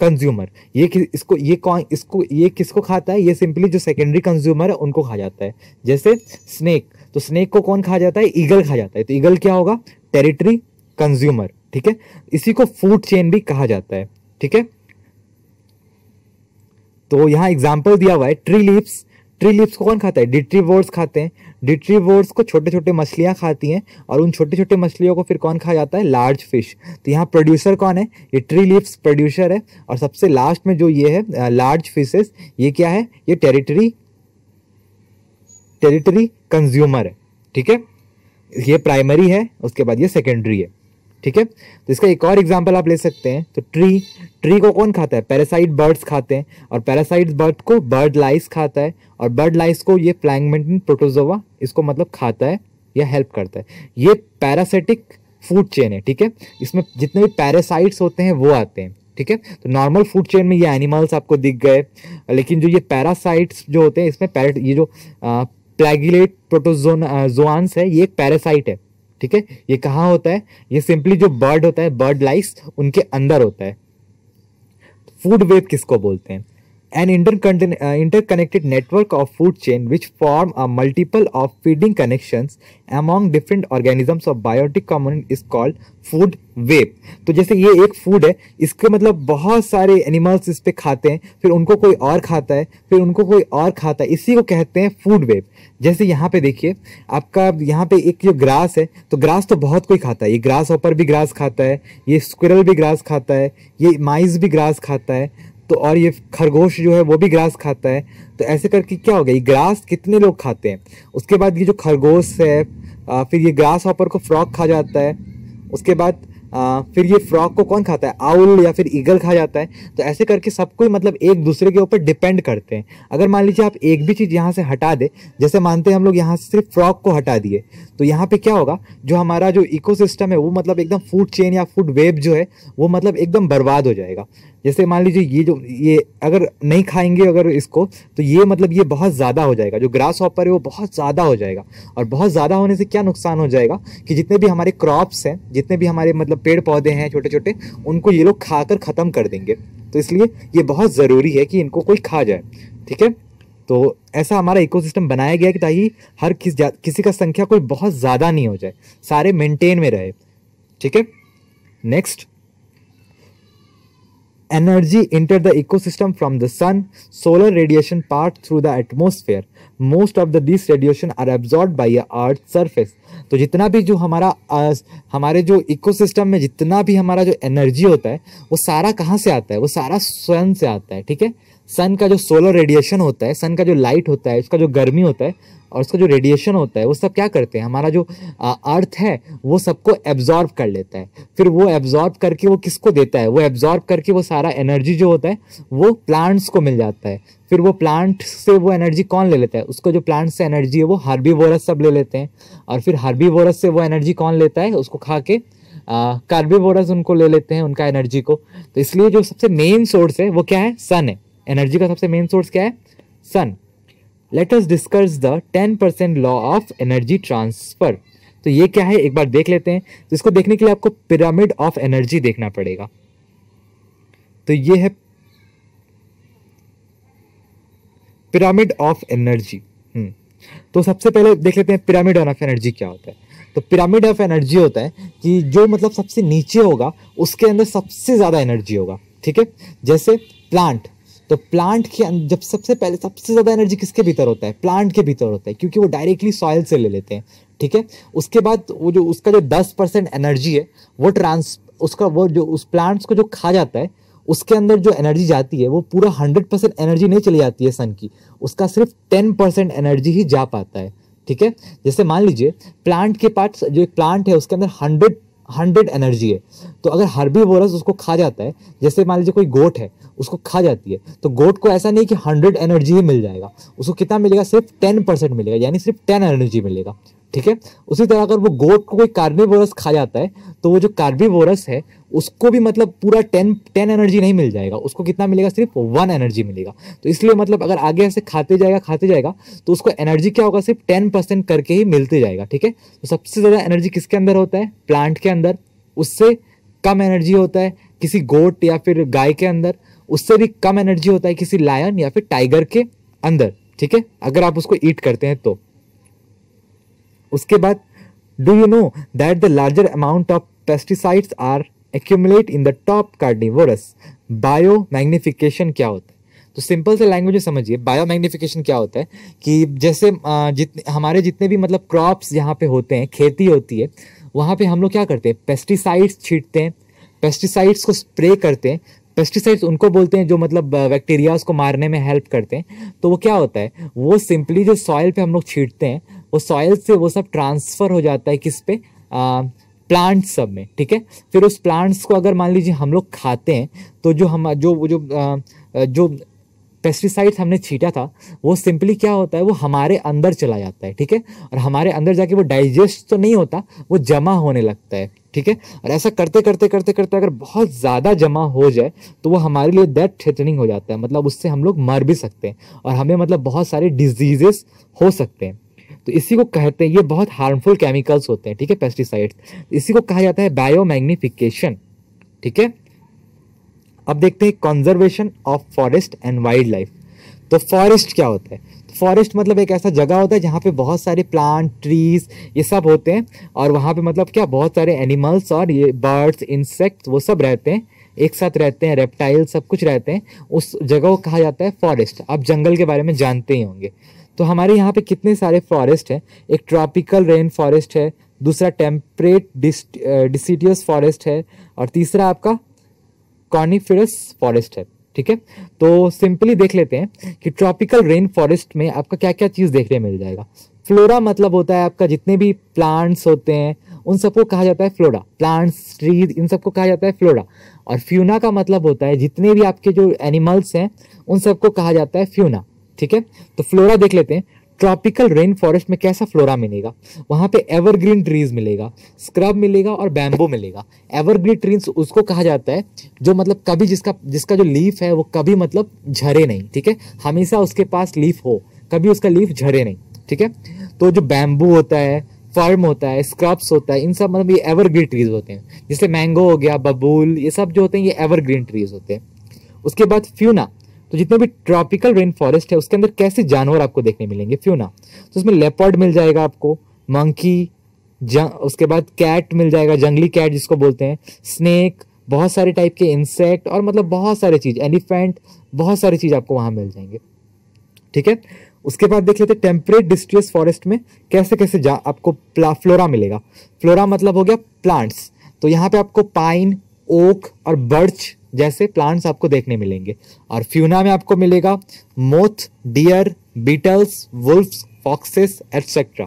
कंज्यूमर ये इसको, ये कौन, इसको, ये किसको खाता है? ये सिंपली जो सेकेंडरी कंज्यूमर है, उनको खा जाता है। जैसे स्नेक तो स्नेक को कौन खा जाता है? ईगल खा जाता है। तो ईगल क्या होगा? टेरिटरी कंज्यूमर ठीक है? इसी को फ़ूड चेन भी कहा जाता है, ठीक है? तो यहाँ एग्ज़ाम्पल दिया हुआ है ट्री लीव्स ट्री लीव्स को कौन खाता है? डिट्रीवोर्स खाते हैं। डिट्रीवोर्स को छोटे छोटे मछलियाँ खाती हैं और उन छोटे छोटे मछलियों को फिर कौन खा जाता है? लार्ज फ़िश तो यहाँ प्रोड्यूसर कौन है? ये ट्री लीव्स प्रोड्यूसर है और सबसे लास्ट में जो ये है लार्ज फिशेस ये क्या है? ये टेरिटरी टेरिटरी कंज्यूमर है। ठीक है? ये प्राइमरी है, उसके बाद ये सेकेंडरी है। ठीक है? तो इसका एक और एग्ज़ाम्पल आप ले सकते हैं। तो ट्री ट्री को कौन खाता है? पैरासाइट बर्ड्स खाते हैं और पैरासाइट बर्ड को बर्ड लाइस खाता है और बर्ड लाइस को ये प्लैंगमेंटन प्रोटोजोवा इसको मतलब खाता है या हेल्प करता है। ये पैरासिटिक फ़ूड चेन है, ठीक है? इसमें जितने भी पैरासाइट्स होते हैं वो आते हैं, ठीक है? तो नॉर्मल फ़ूड चेन में ये एनिमल्स आपको दिख गए, लेकिन जो ये पैरासाइट्स जो होते हैं, इसमें पैरेट ये जो प्लेगिलेट प्रोटोजोन जोआंस है, ये एक पैरासाइट है। ठीक है? ये कहाँ होता है? ये सिंपली जो बर्ड होता है बर्ड लाइस उनके अंदर होता है। फ़ूड वेब किसको बोलते हैं? An interconnected, uh, network of food chain which form a multiple of feeding connections among different organisms of biotic component is called food web तो जैसे ये एक फ़ूड है इसके मतलब बहुत सारे एनिमल्स इस पे खाते हैं फिर उनको कोई और खाता है फिर उनको कोई और खाता है इसी को कहते हैं फ़ूड वेब जैसे यहाँ पे देखिए आपका यहाँ पे एक जो ग्रास है तो ग्रास तो बहुत कोई खाता है. ये ग्रास ऊपर भी ग्रास खाता है ये स्क्विरल भी ग्रास खाता है ये माइस भी ग्रास खाता है. तो और ये खरगोश जो है वो भी ग्रास खाता है। तो ऐसे करके क्या हो गया ये ग्रास कितने लोग खाते हैं? उसके बाद ये जो खरगोश है फिर ये ग्रास हॉपर को फ्रॉक खा जाता है। उसके बाद आ, फिर ये फ्रॉक को कौन खाता है? आउल या फिर ईगल खा जाता है। तो ऐसे करके सब कोई मतलब एक दूसरे के ऊपर डिपेंड करते हैं। अगर मान लीजिए आप एक भी चीज़ यहाँ से हटा दे जैसे मानते हैं हम लोग यहाँ से सिर्फ़ फ्रॉक को हटा दिए तो यहाँ पे क्या होगा? जो हमारा जो इकोसिस्टम है, वो मतलब एकदम फ़ूड चेन या फ़ूड वेब जो है, वो मतलब एकदम बर्बाद हो जाएगा। जैसे मान लीजिए ये जो, ये अगर नहीं खाएँगे अगर इसको तो ये मतलब ये बहुत ज़्यादा हो जाएगा। जो ग्रास हॉपर है, वो बहुत ज़्यादा हो जाएगा। और बहुत ज़्यादा होने से क्या नुकसान हो जाएगा? कि जितने भी हमारे क्रॉप्स हैं, जितने भी हमारे मतलब पेड़ पौधे हैं छोटे छोटे उनको ये लोग खाकर ख़त्म कर देंगे। तो इसलिए ये बहुत ज़रूरी है कि इनको कोई खा जाए। ठीक है? तो ऐसा हमारा इकोसिस्टम बनाया गया कि ताकि हर किस किसी का संख्या कोई बहुत ज़्यादा नहीं हो जाए, सारे मेंटेन में रहे। ठीक है? Next energy enter the ecosystem from the sun solar radiation part through the atmosphere most of the this radiation are absorb by earth surface तो जितना भी जो हमारा हमारे जो इको सिस्टम में जितना भी हमारा जो एनर्जी होता है, वो सारा कहाँ से आता है? वो सारा स्वयं से आता है। ठीक है? सन का जो सोलर रेडिएशन होता है सन का जो लाइट होता है, उसका जो गर्मी होता है और उसका जो रेडिएशन होता है, वो सब क्या करते हैं? हमारा जो अर्थ है, वो सबको एब्जॉर्ब कर लेता है। फिर वो एब्जॉर्ब करके वो किसको देता है? वो एब्जॉर्ब करके वो सारा एनर्जी जो होता है, वो प्लांट्स को मिल जाता है। फिर वो प्लांट से वो एनर्जी कौन ले लेता है? उसको जो प्लांट से एनर्जी है, वो हार्बीवोरस सब ले लेते हैं। और फिर हार्बीवोरस से वो एनर्जी कौन लेता है? उसको खा के कार्बीवोरस उनको ले लेते हैं उनका एनर्जी को। तो इसलिए जो सबसे मेन सोर्स है, वो क्या है? सन है। एनर्जी का सबसे मेन सोर्स क्या है? Sun let us discuss the ten percent law of energy transfer तो ये क्या है? एक बार देख लेते हैं। तो इसको देखने के लिए आपको पिरामिड ऑफ़ एनर्जी देखना पड़ेगा। तो ये है पिरामिड ऑफ़ एनर्जी तो सबसे पहले देख लेते हैं पिरामिड ऑफ़ एनर्जी क्या होता है। तो पिरामिड ऑफ़ एनर्जी होता है कि जो मतलब सबसे नीचे होगा, उसके अंदर सबसे ज़्यादा एनर्जी होगा। ठीक है? जैसे प्लांट तो प्लांट के जब सबसे पहले, सबसे ज़्यादा एनर्जी किसके भीतर होता है? प्लांट के भीतर होता है, क्योंकि वो डायरेक्टली सॉइल से ले लेते हैं, ठीक है? उसके बाद वो जो, उसका जो दस परसेंट एनर्जी है, वो ट्रांस उसका, वो जो, उस प्लांट्स को जो खा जाता है, उसके अंदर जो एनर्जी जाती है, वो पूरा हंड्रेड परसेंट एनर्जी नहीं चली जाती है सन की। उसका सिर्फ़ टेन परसेंट एनर्जी ही जा पाता है, ठीक है? जैसे मान लीजिए प्लांट के पार्ट जो एक प्लांट है, उसके अंदर हंड्रेड हंड्रेड एनर्जी है। तो अगर हर्बी बोरस उसको खा जाता है, जैसे मान लीजिए कोई गोट है, उसको खा जाती है तो गोट को ऐसा नहीं कि हंड्रेड एनर्जी ही मिल जाएगा, उसको कितना मिलेगा? सिर्फ़ टेन परसेंट मिलेगा, यानी सिर्फ़ टेन एनर्जी मिलेगा। ठीक है? उसी तरह अगर वो गोट को कोई कार्निवोरस खा जाता है तो वो जो कार्बिवोरस है, उसको भी मतलब पूरा टेन टेन एनर्जी नहीं मिल जाएगा। उसको कितना मिलेगा? सिर्फ़ वन एनर्जी मिलेगा। तो इसलिए मतलब अगर आगे ऐसे खाते जाएगा खाते जाएगा तो उसको एनर्जी क्या होगा? सिर्फ़ टेन परसेंट करके ही मिलते जाएगा, ठीक है? तो सबसे ज़्यादा एनर्जी किसके अंदर होता है? प्लांट के अंदर। उससे कम एनर्जी होता है किसी गोट या फिर गाय के अंदर। उससे भी कम एनर्जी होता है किसी लायन या फिर टाइगर के अंदर, ठीक है? अगर आप उसको ईट करते हैं तो। उसके बाद do you know that the larger amount of pesticides are accumulate in the top carnivorous biomagnification क्या होता है? तो सिंपल से लैंग्वेज में समझिए बायो मैग्निफिकेशन क्या होता है? कि जैसे जितने हमारे जितने भी मतलब क्रॉप्स यहाँ पे होते हैं, खेती होती है, वहाँ पे हम लोग क्या करते हैं? पेस्टिसाइड्स छीटते हैं पेस्टिसाइड्स को स्प्रे करते हैं पेस्टिसाइड्स उनको बोलते हैं जो मतलब बैक्टीरियाज को मारने में हेल्प करते हैं। तो वो क्या होता है? वो सिंपली जो सॉइल पे हम लोग छीटते हैं वो सॉयल से वो सब ट्रांसफ़र हो जाता है किस पे? प्लांट्स सब में ठीक है? फिर उस प्लांट्स को अगर मान लीजिए हम लोग खाते हैं तो जो हम जो जो आ, जो पेस्टिसाइड्स हमने छीटा था वो सिंपली क्या होता है? वो हमारे अंदर चला जाता है ठीक है? और हमारे अंदर जाके वो डाइजेस्ट तो नहीं होता वो जमा होने लगता है ठीक है? और ऐसा करते करते करते करते अगर बहुत ज़्यादा जमा हो जाए तो वो हमारे लिए डेथ थ्रेटनिंग हो जाता है मतलब उससे हम लोग मर भी सकते हैं और हमें मतलब बहुत सारे डिजीजेस हो सकते हैं। तो इसी को कहते हैं, ये बहुत हार्मफुल केमिकल्स होते हैं, ठीक है पेस्टिसाइड्स इसी को कहा जाता है बायोमैग्निफिकेशन ठीक है? अब देखते हैं conservation of forest and wildlife तो फॉरेस्ट क्या होता है? फॉरेस्ट मतलब एक ऐसा जगह होता है जहाँ पे बहुत सारे प्लांट ट्रीज ये सब होते हैं, और वहाँ पे मतलब क्या, बहुत सारे एनिमल्स और ये बर्ड्स इंसेक्ट्स वो सब रहते हैं, एक साथ रहते हैं रेप्टाइल सब कुछ रहते हैं, उस जगह को कहा जाता है फॉरेस्ट आप जंगल के बारे में जानते ही होंगे। तो हमारे यहाँ पे कितने सारे फॉरेस्ट हैं? एक ट्रॉपिकल रेन फॉरेस्ट है, दूसरा टेम्परेट डिसिडियस फॉरेस्ट है, और तीसरा आपका कॉनिफिरस फॉरेस्ट है, ठीक है? तो सिंपली देख लेते हैं कि ट्रॉपिकल रेन फॉरेस्ट में आपका क्या क्या चीज़ देखने मिल जाएगा। फ्लोरा मतलब होता है आपका जितने भी प्लांट्स होते हैं, उन सबको कहा जाता है फ्लोरा प्लांट्स ट्रीज इन सबको कहा जाता है फ्लोरा और फ्यूना का मतलब होता है जितने भी आपके जो एनिमल्स हैं, उन सबको कहा जाता है फ्यूना ठीक है? तो फ्लोरा देख लेते हैं। ट्रॉपिकल रेन फॉरेस्ट में कैसा फ्लोरा मिलेगा? वहाँ पे एवरग्रीन ट्रीज मिलेगा स्क्रब मिलेगा और बैम्बो मिलेगा। एवरग्रीन ट्रीज उसको कहा जाता है, जो मतलब कभी जिसका जिसका जो लीफ है, वो कभी मतलब झरे नहीं, ठीक है? हमेशा उसके पास लीफ हो, कभी उसका लीफ झरे नहीं, ठीक है? तो जो बैम्बू होता है फर्म होता है स्क्रब्स होता है, इन सब मतलब ये एवरग्रीन ट्रीज होते हैं। जैसे मैंगो हो गया बबूल ये सब जो होते हैं, ये एवरग्रीन ट्रीज होते हैं। उसके बाद फ्यूना तो जितने भी ट्रॉपिकल रेन फॉरेस्ट है, उसके अंदर कैसे जानवर आपको देखने मिलेंगे? फ्यूना तो उसमें लेपर्ड मिल जाएगा आपको मंकी उसके बाद कैट मिल जाएगा, जंगली कैट जिसको बोलते हैं स्नेक बहुत सारे टाइप के इंसेक्ट और मतलब बहुत सारे चीज़ एलिफेंट बहुत सारी चीज़ आपको वहाँ मिल जाएँगे। ठीक है? उसके बाद देख लेते टेम्परेट डिस्ट्रियस फॉरेस्ट में कैसे कैसे जा, आपको फ्लोरा मिलेगा। फ्लोरा मतलब हो गया प्लांट्स तो यहाँ पे आपको पाइन ओक और बर्च जैसे प्लांट्स आपको देखने मिलेंगे। और फ्यूना में आपको मिलेगा moth deer beetles wolfs foxes etcetera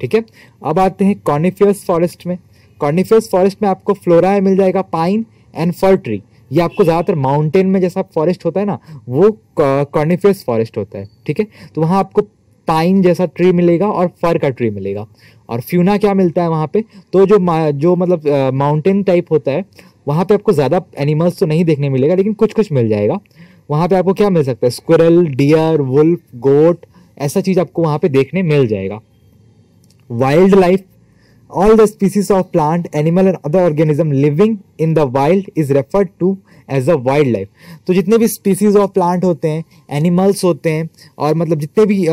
ठीक है? अब आते हैं कॉर्निफियस फॉरेस्ट में। कॉर्निफियस फॉरेस्ट में आपको फ्लोरा मिल जाएगा पाइन एंड फर ट्री ये आपको ज़्यादातर माउंटेन में जैसा फॉरेस्ट होता है ना, वो कॉर्निफियस फॉरेस्ट होता है। ठीक है? तो वहाँ आपको पाइन जैसा ट्री मिलेगा और फर का ट्री मिलेगा। और फ्यूना क्या मिलता है वहाँ पे? तो जो जो मतलब माउंटेन टाइप होता है वहाँ पे आपको ज़्यादा एनिमल्स तो नहीं देखने मिलेगा, लेकिन कुछ कुछ मिल जाएगा। वहाँ पे आपको क्या मिल सकता है? स्क्विरल डियर वुल्फ गोट ऐसा चीज़ आपको वहाँ पे देखने मिल जाएगा। Wildlife all the species of plant animal and other organism living in the wild is referred to as a wildlife तो जितने भी स्पीसीज ऑफ़ प्लांट होते हैं एनिमल्स होते हैं, और मतलब जितने भी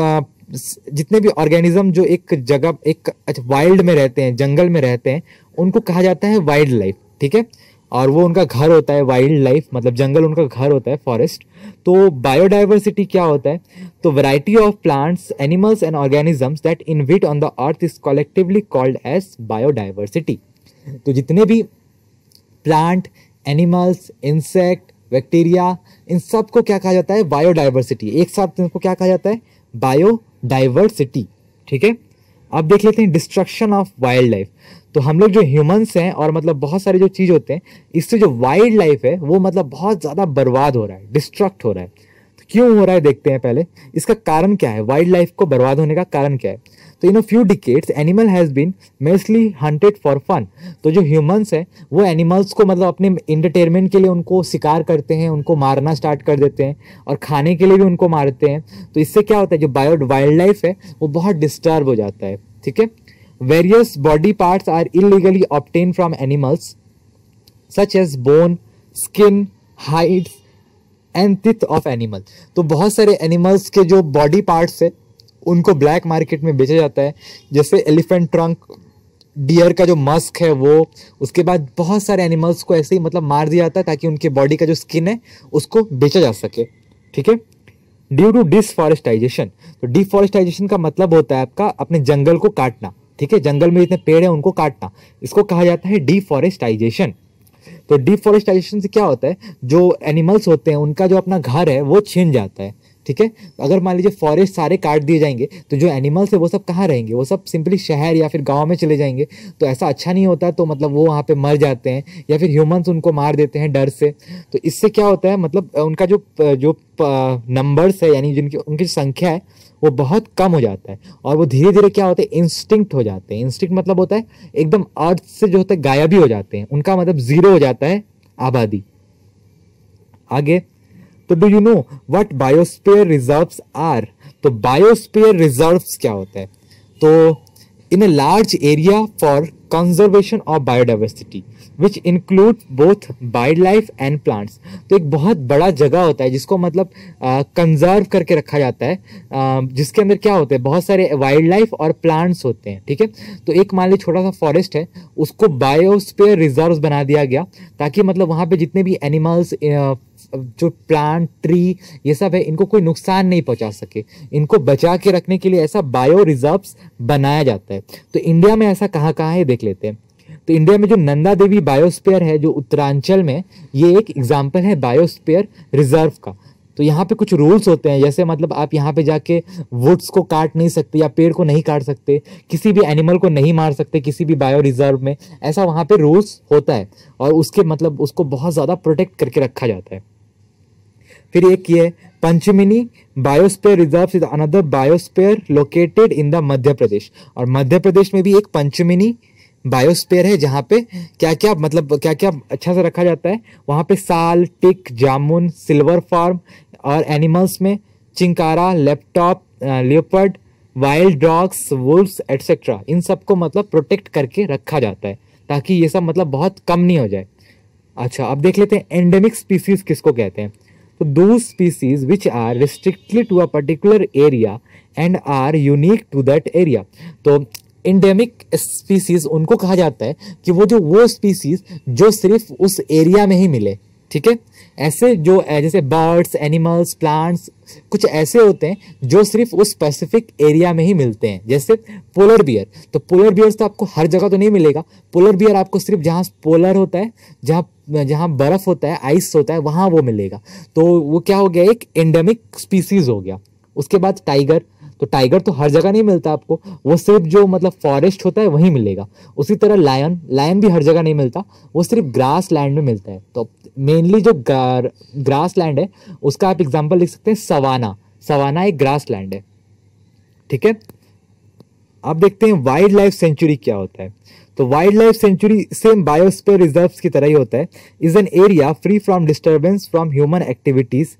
जितने भी ऑर्गेनिज्म जो एक जगह, एक अच्छा वाइल्ड में रहते हैं, जंगल में रहते हैं, उनको कहा जाता है वाइल्ड लाइफ ठीक है? और वो उनका घर होता है वाइल्ड लाइफ मतलब जंगल उनका घर होता है फॉरेस्ट तो बायोडाइवर्सिटी क्या होता है? तो variety of plants animals and organisms that inhabit on the earth is collectively called as biodiversity तो जितने भी प्लांट एनिमल्स इंसेक्ट बैक्टीरिया इन सबको क्या कहा जाता है? बायोडाइवर्सिटी एक साथ इनको क्या कहा जाता है? बायोडाइवर्सिटी ठीक है? अब देख लेते हैं डिस्ट्रक्शन ऑफ़ वाइल्ड लाइफ तो हम लोग जो ह्यूमंस हैं और मतलब बहुत सारे जो चीज़ होते हैं, इससे जो वाइल्ड लाइफ है, वो मतलब बहुत ज़्यादा बर्बाद हो रहा है डिस्ट्रक्ट हो रहा है। तो क्यों हो रहा है, देखते हैं पहले। इसका कारण क्या है? वाइल्ड लाइफ को बर्बाद होने का कारण क्या है? तो in a few decades animal has been mostly hunted for fun तो जो ह्यूमंस हैं, वो एनिमल्स को मतलब अपने इंटरटेनमेंट के लिए उनको शिकार करते हैं, उनको मारना स्टार्ट कर देते हैं और खाने के लिए भी उनको मारते हैं। तो इससे क्या होता है, जो बायो वाइल्ड लाइफ है, वो बहुत डिस्टर्ब हो जाता है, ठीक है? Various body parts are illegally obtained from animals, such as bone, skin, hides and teeth of animal तो बहुत सारे एनिमल्स के जो बॉडी पार्ट्स है उनको ब्लैक मार्केट में बेचा जाता है। जैसे एलिफेंट ट्रंक डियर का जो मस्क है वो उसके बाद बहुत सारे एनिमल्स को ऐसे ही मतलब मार दिया जाता है ताकि उनके बॉडी का जो स्किन है उसको बेचा जा सके। ठीक है? ड्यू टू डिसफॉरेस्टाइजेशन तो डिफॉरेस्टाइजेशन का मतलब होता है आपका अपने जंगल को काटना। ठीक है, जंगल में जितने पेड़ हैं, उनको काटना। इसको कहा जाता है डिफॉरेस्टाइजेशन तो डिफॉरेस्टाइजेशन से क्या होता है, जो एनिमल्स होते हैं, उनका जो अपना घर है, वो छीन जाता है, ठीक है? अगर मान लीजिए फॉरेस्ट सारे काट दिए जाएँगे तो जो एनिमल्स है, वो सब कहाँ रहेंगे? वो सब सिंपली शहर या फिर गाँव में चले जाएँगे। तो ऐसा अच्छा नहीं होता तो मतलब वो वहाँ पे मर जाते हैं, या फिर ह्यूमंस उनको मार देते हैं डर से। तो इससे क्या होता है मतलब उनका जो जो नंबर्स है, यानी जिनकी, उनकी संख्या है वो बहुत कम हो जाता है और वो धीरे धीरे क्या होते हैं? इंस्टिंक्ट हो जाते हैं। इंस्टिंक्ट मतलब होता है, एकदम अर्थ से जो होता है, गायब ही हो जाते हैं। उनका मतलब ज़ीरो हो जाता है, आबादी। आगे तो do you know what biosphere reserve are तो बायोस्पेयर रिज़र्व क्या होता है? तो in a large area for conservation of biodiversity which include both wildlife and plants तो एक बहुत बड़ा जगह होता है जिसको मतलब कंजर्व करके रखा जाता है। आ, जिसके अंदर क्या होते हैं? बहुत सारे वाइल्ड लाइफ और प्लांट्स होते हैं ठीक है? तो एक मान लीजिए छोटा सा फॉरेस्ट है उसको बायोस्पेयर रिज़र्व बना दिया गया ताकि मतलब वहाँ पर जितने भी एनिमल्स जो प्लांट ट्री ये सब है, इनको कोई नुकसान नहीं पहुँचा सके। इनको बचा के रखने के लिए ऐसा बायो रिज़र्व बनाया जाता है। तो इंडिया में ऐसा कहाँ कहाँ है, देख लेते हैं। तो इंडिया में जो नंदा देवी बायोस्पेयर है, जो उत्तरांचल में, ये एक एग्ज़ाम्पल है बायोस्पेयर रिज़र्व का। तो यहाँ पे कुछ रूल्स होते हैं, जैसे मतलब आप यहाँ पे जाके वुड्स को काट नहीं सकते या पेड़ को नहीं काट सकते, किसी भी एनिमल को नहीं मार सकते, किसी भी बायो रिज़र्व में, ऐसा वहाँ पे रूल्स होता है। और उसके मतलब उसको बहुत ज़्यादा प्रोटेक्ट करके रखा जाता है। फिर एक ये, Pachmarhi biosphere reserve is another biosphere located in the Madhya Pradesh और मध्य प्रदेश में भी एक पंचमिनी बायोस्पेयर है जहाँ पे क्या क्या मतलब क्या क्या अच्छा से रखा जाता है। वहाँ पे साल, टिक, जामुन, सिल्वर फार्म और एनिमल्स में chinkara laptop leopard wild dogs wolves etcetera इन सबको मतलब प्रोटेक्ट करके रखा जाता है ताकि ये सब मतलब बहुत कम नहीं हो जाए। अच्छा अब देख लेते हैं एंडेमिक स्पीसीज किसको कहते हैं? तो दो species which are restricted to a particular area and are unique to that area तो इंडेमिक स्पीसीज उनको कहा जाता है कि वो जो वो स्पीसीज जो सिर्फ़ उस एरिया में ही मिले, ठीक है? ऐसे जो जैसे बर्ड्स एनिमल्स प्लांट्स कुछ ऐसे होते हैं जो सिर्फ़ उस स्पेसिफिक एरिया में ही मिलते हैं। जैसे पोलर बियर तो पोलर बियर तो आपको हर जगह तो नहीं मिलेगा। पोलर बियर आपको सिर्फ़ जहाँ पोलर होता है, जहाँ जहाँ बर्फ़ होता है आइस होता है, वहाँ वो मिलेगा। तो वो क्या हो गया, एक एंडेमिक स्पीसीज हो गया। उसके बाद टाइगर तो टाइगर तो हर जगह नहीं मिलता आपको। वो सिर्फ़ जो मतलब फॉरेस्ट होता है, वहीं मिलेगा। उसी तरह लायन लायन भी हर जगह नहीं मिलता। वो सिर्फ़ ग्रास लैंड में मिलता है। तो मेनली जो ग्रास लैंड है, उसका आप एग्ज़ाम्पल लिख सकते हैं सवाना सवाना एक ग्रास लैंड है। ठीक है? अब देखते हैं वाइल्ड लाइफ सेंचुरी क्या होता है। तो wildlife sanctuary same biosphere reserve की तरह ही होता है। Is an area free from disturbance from human activities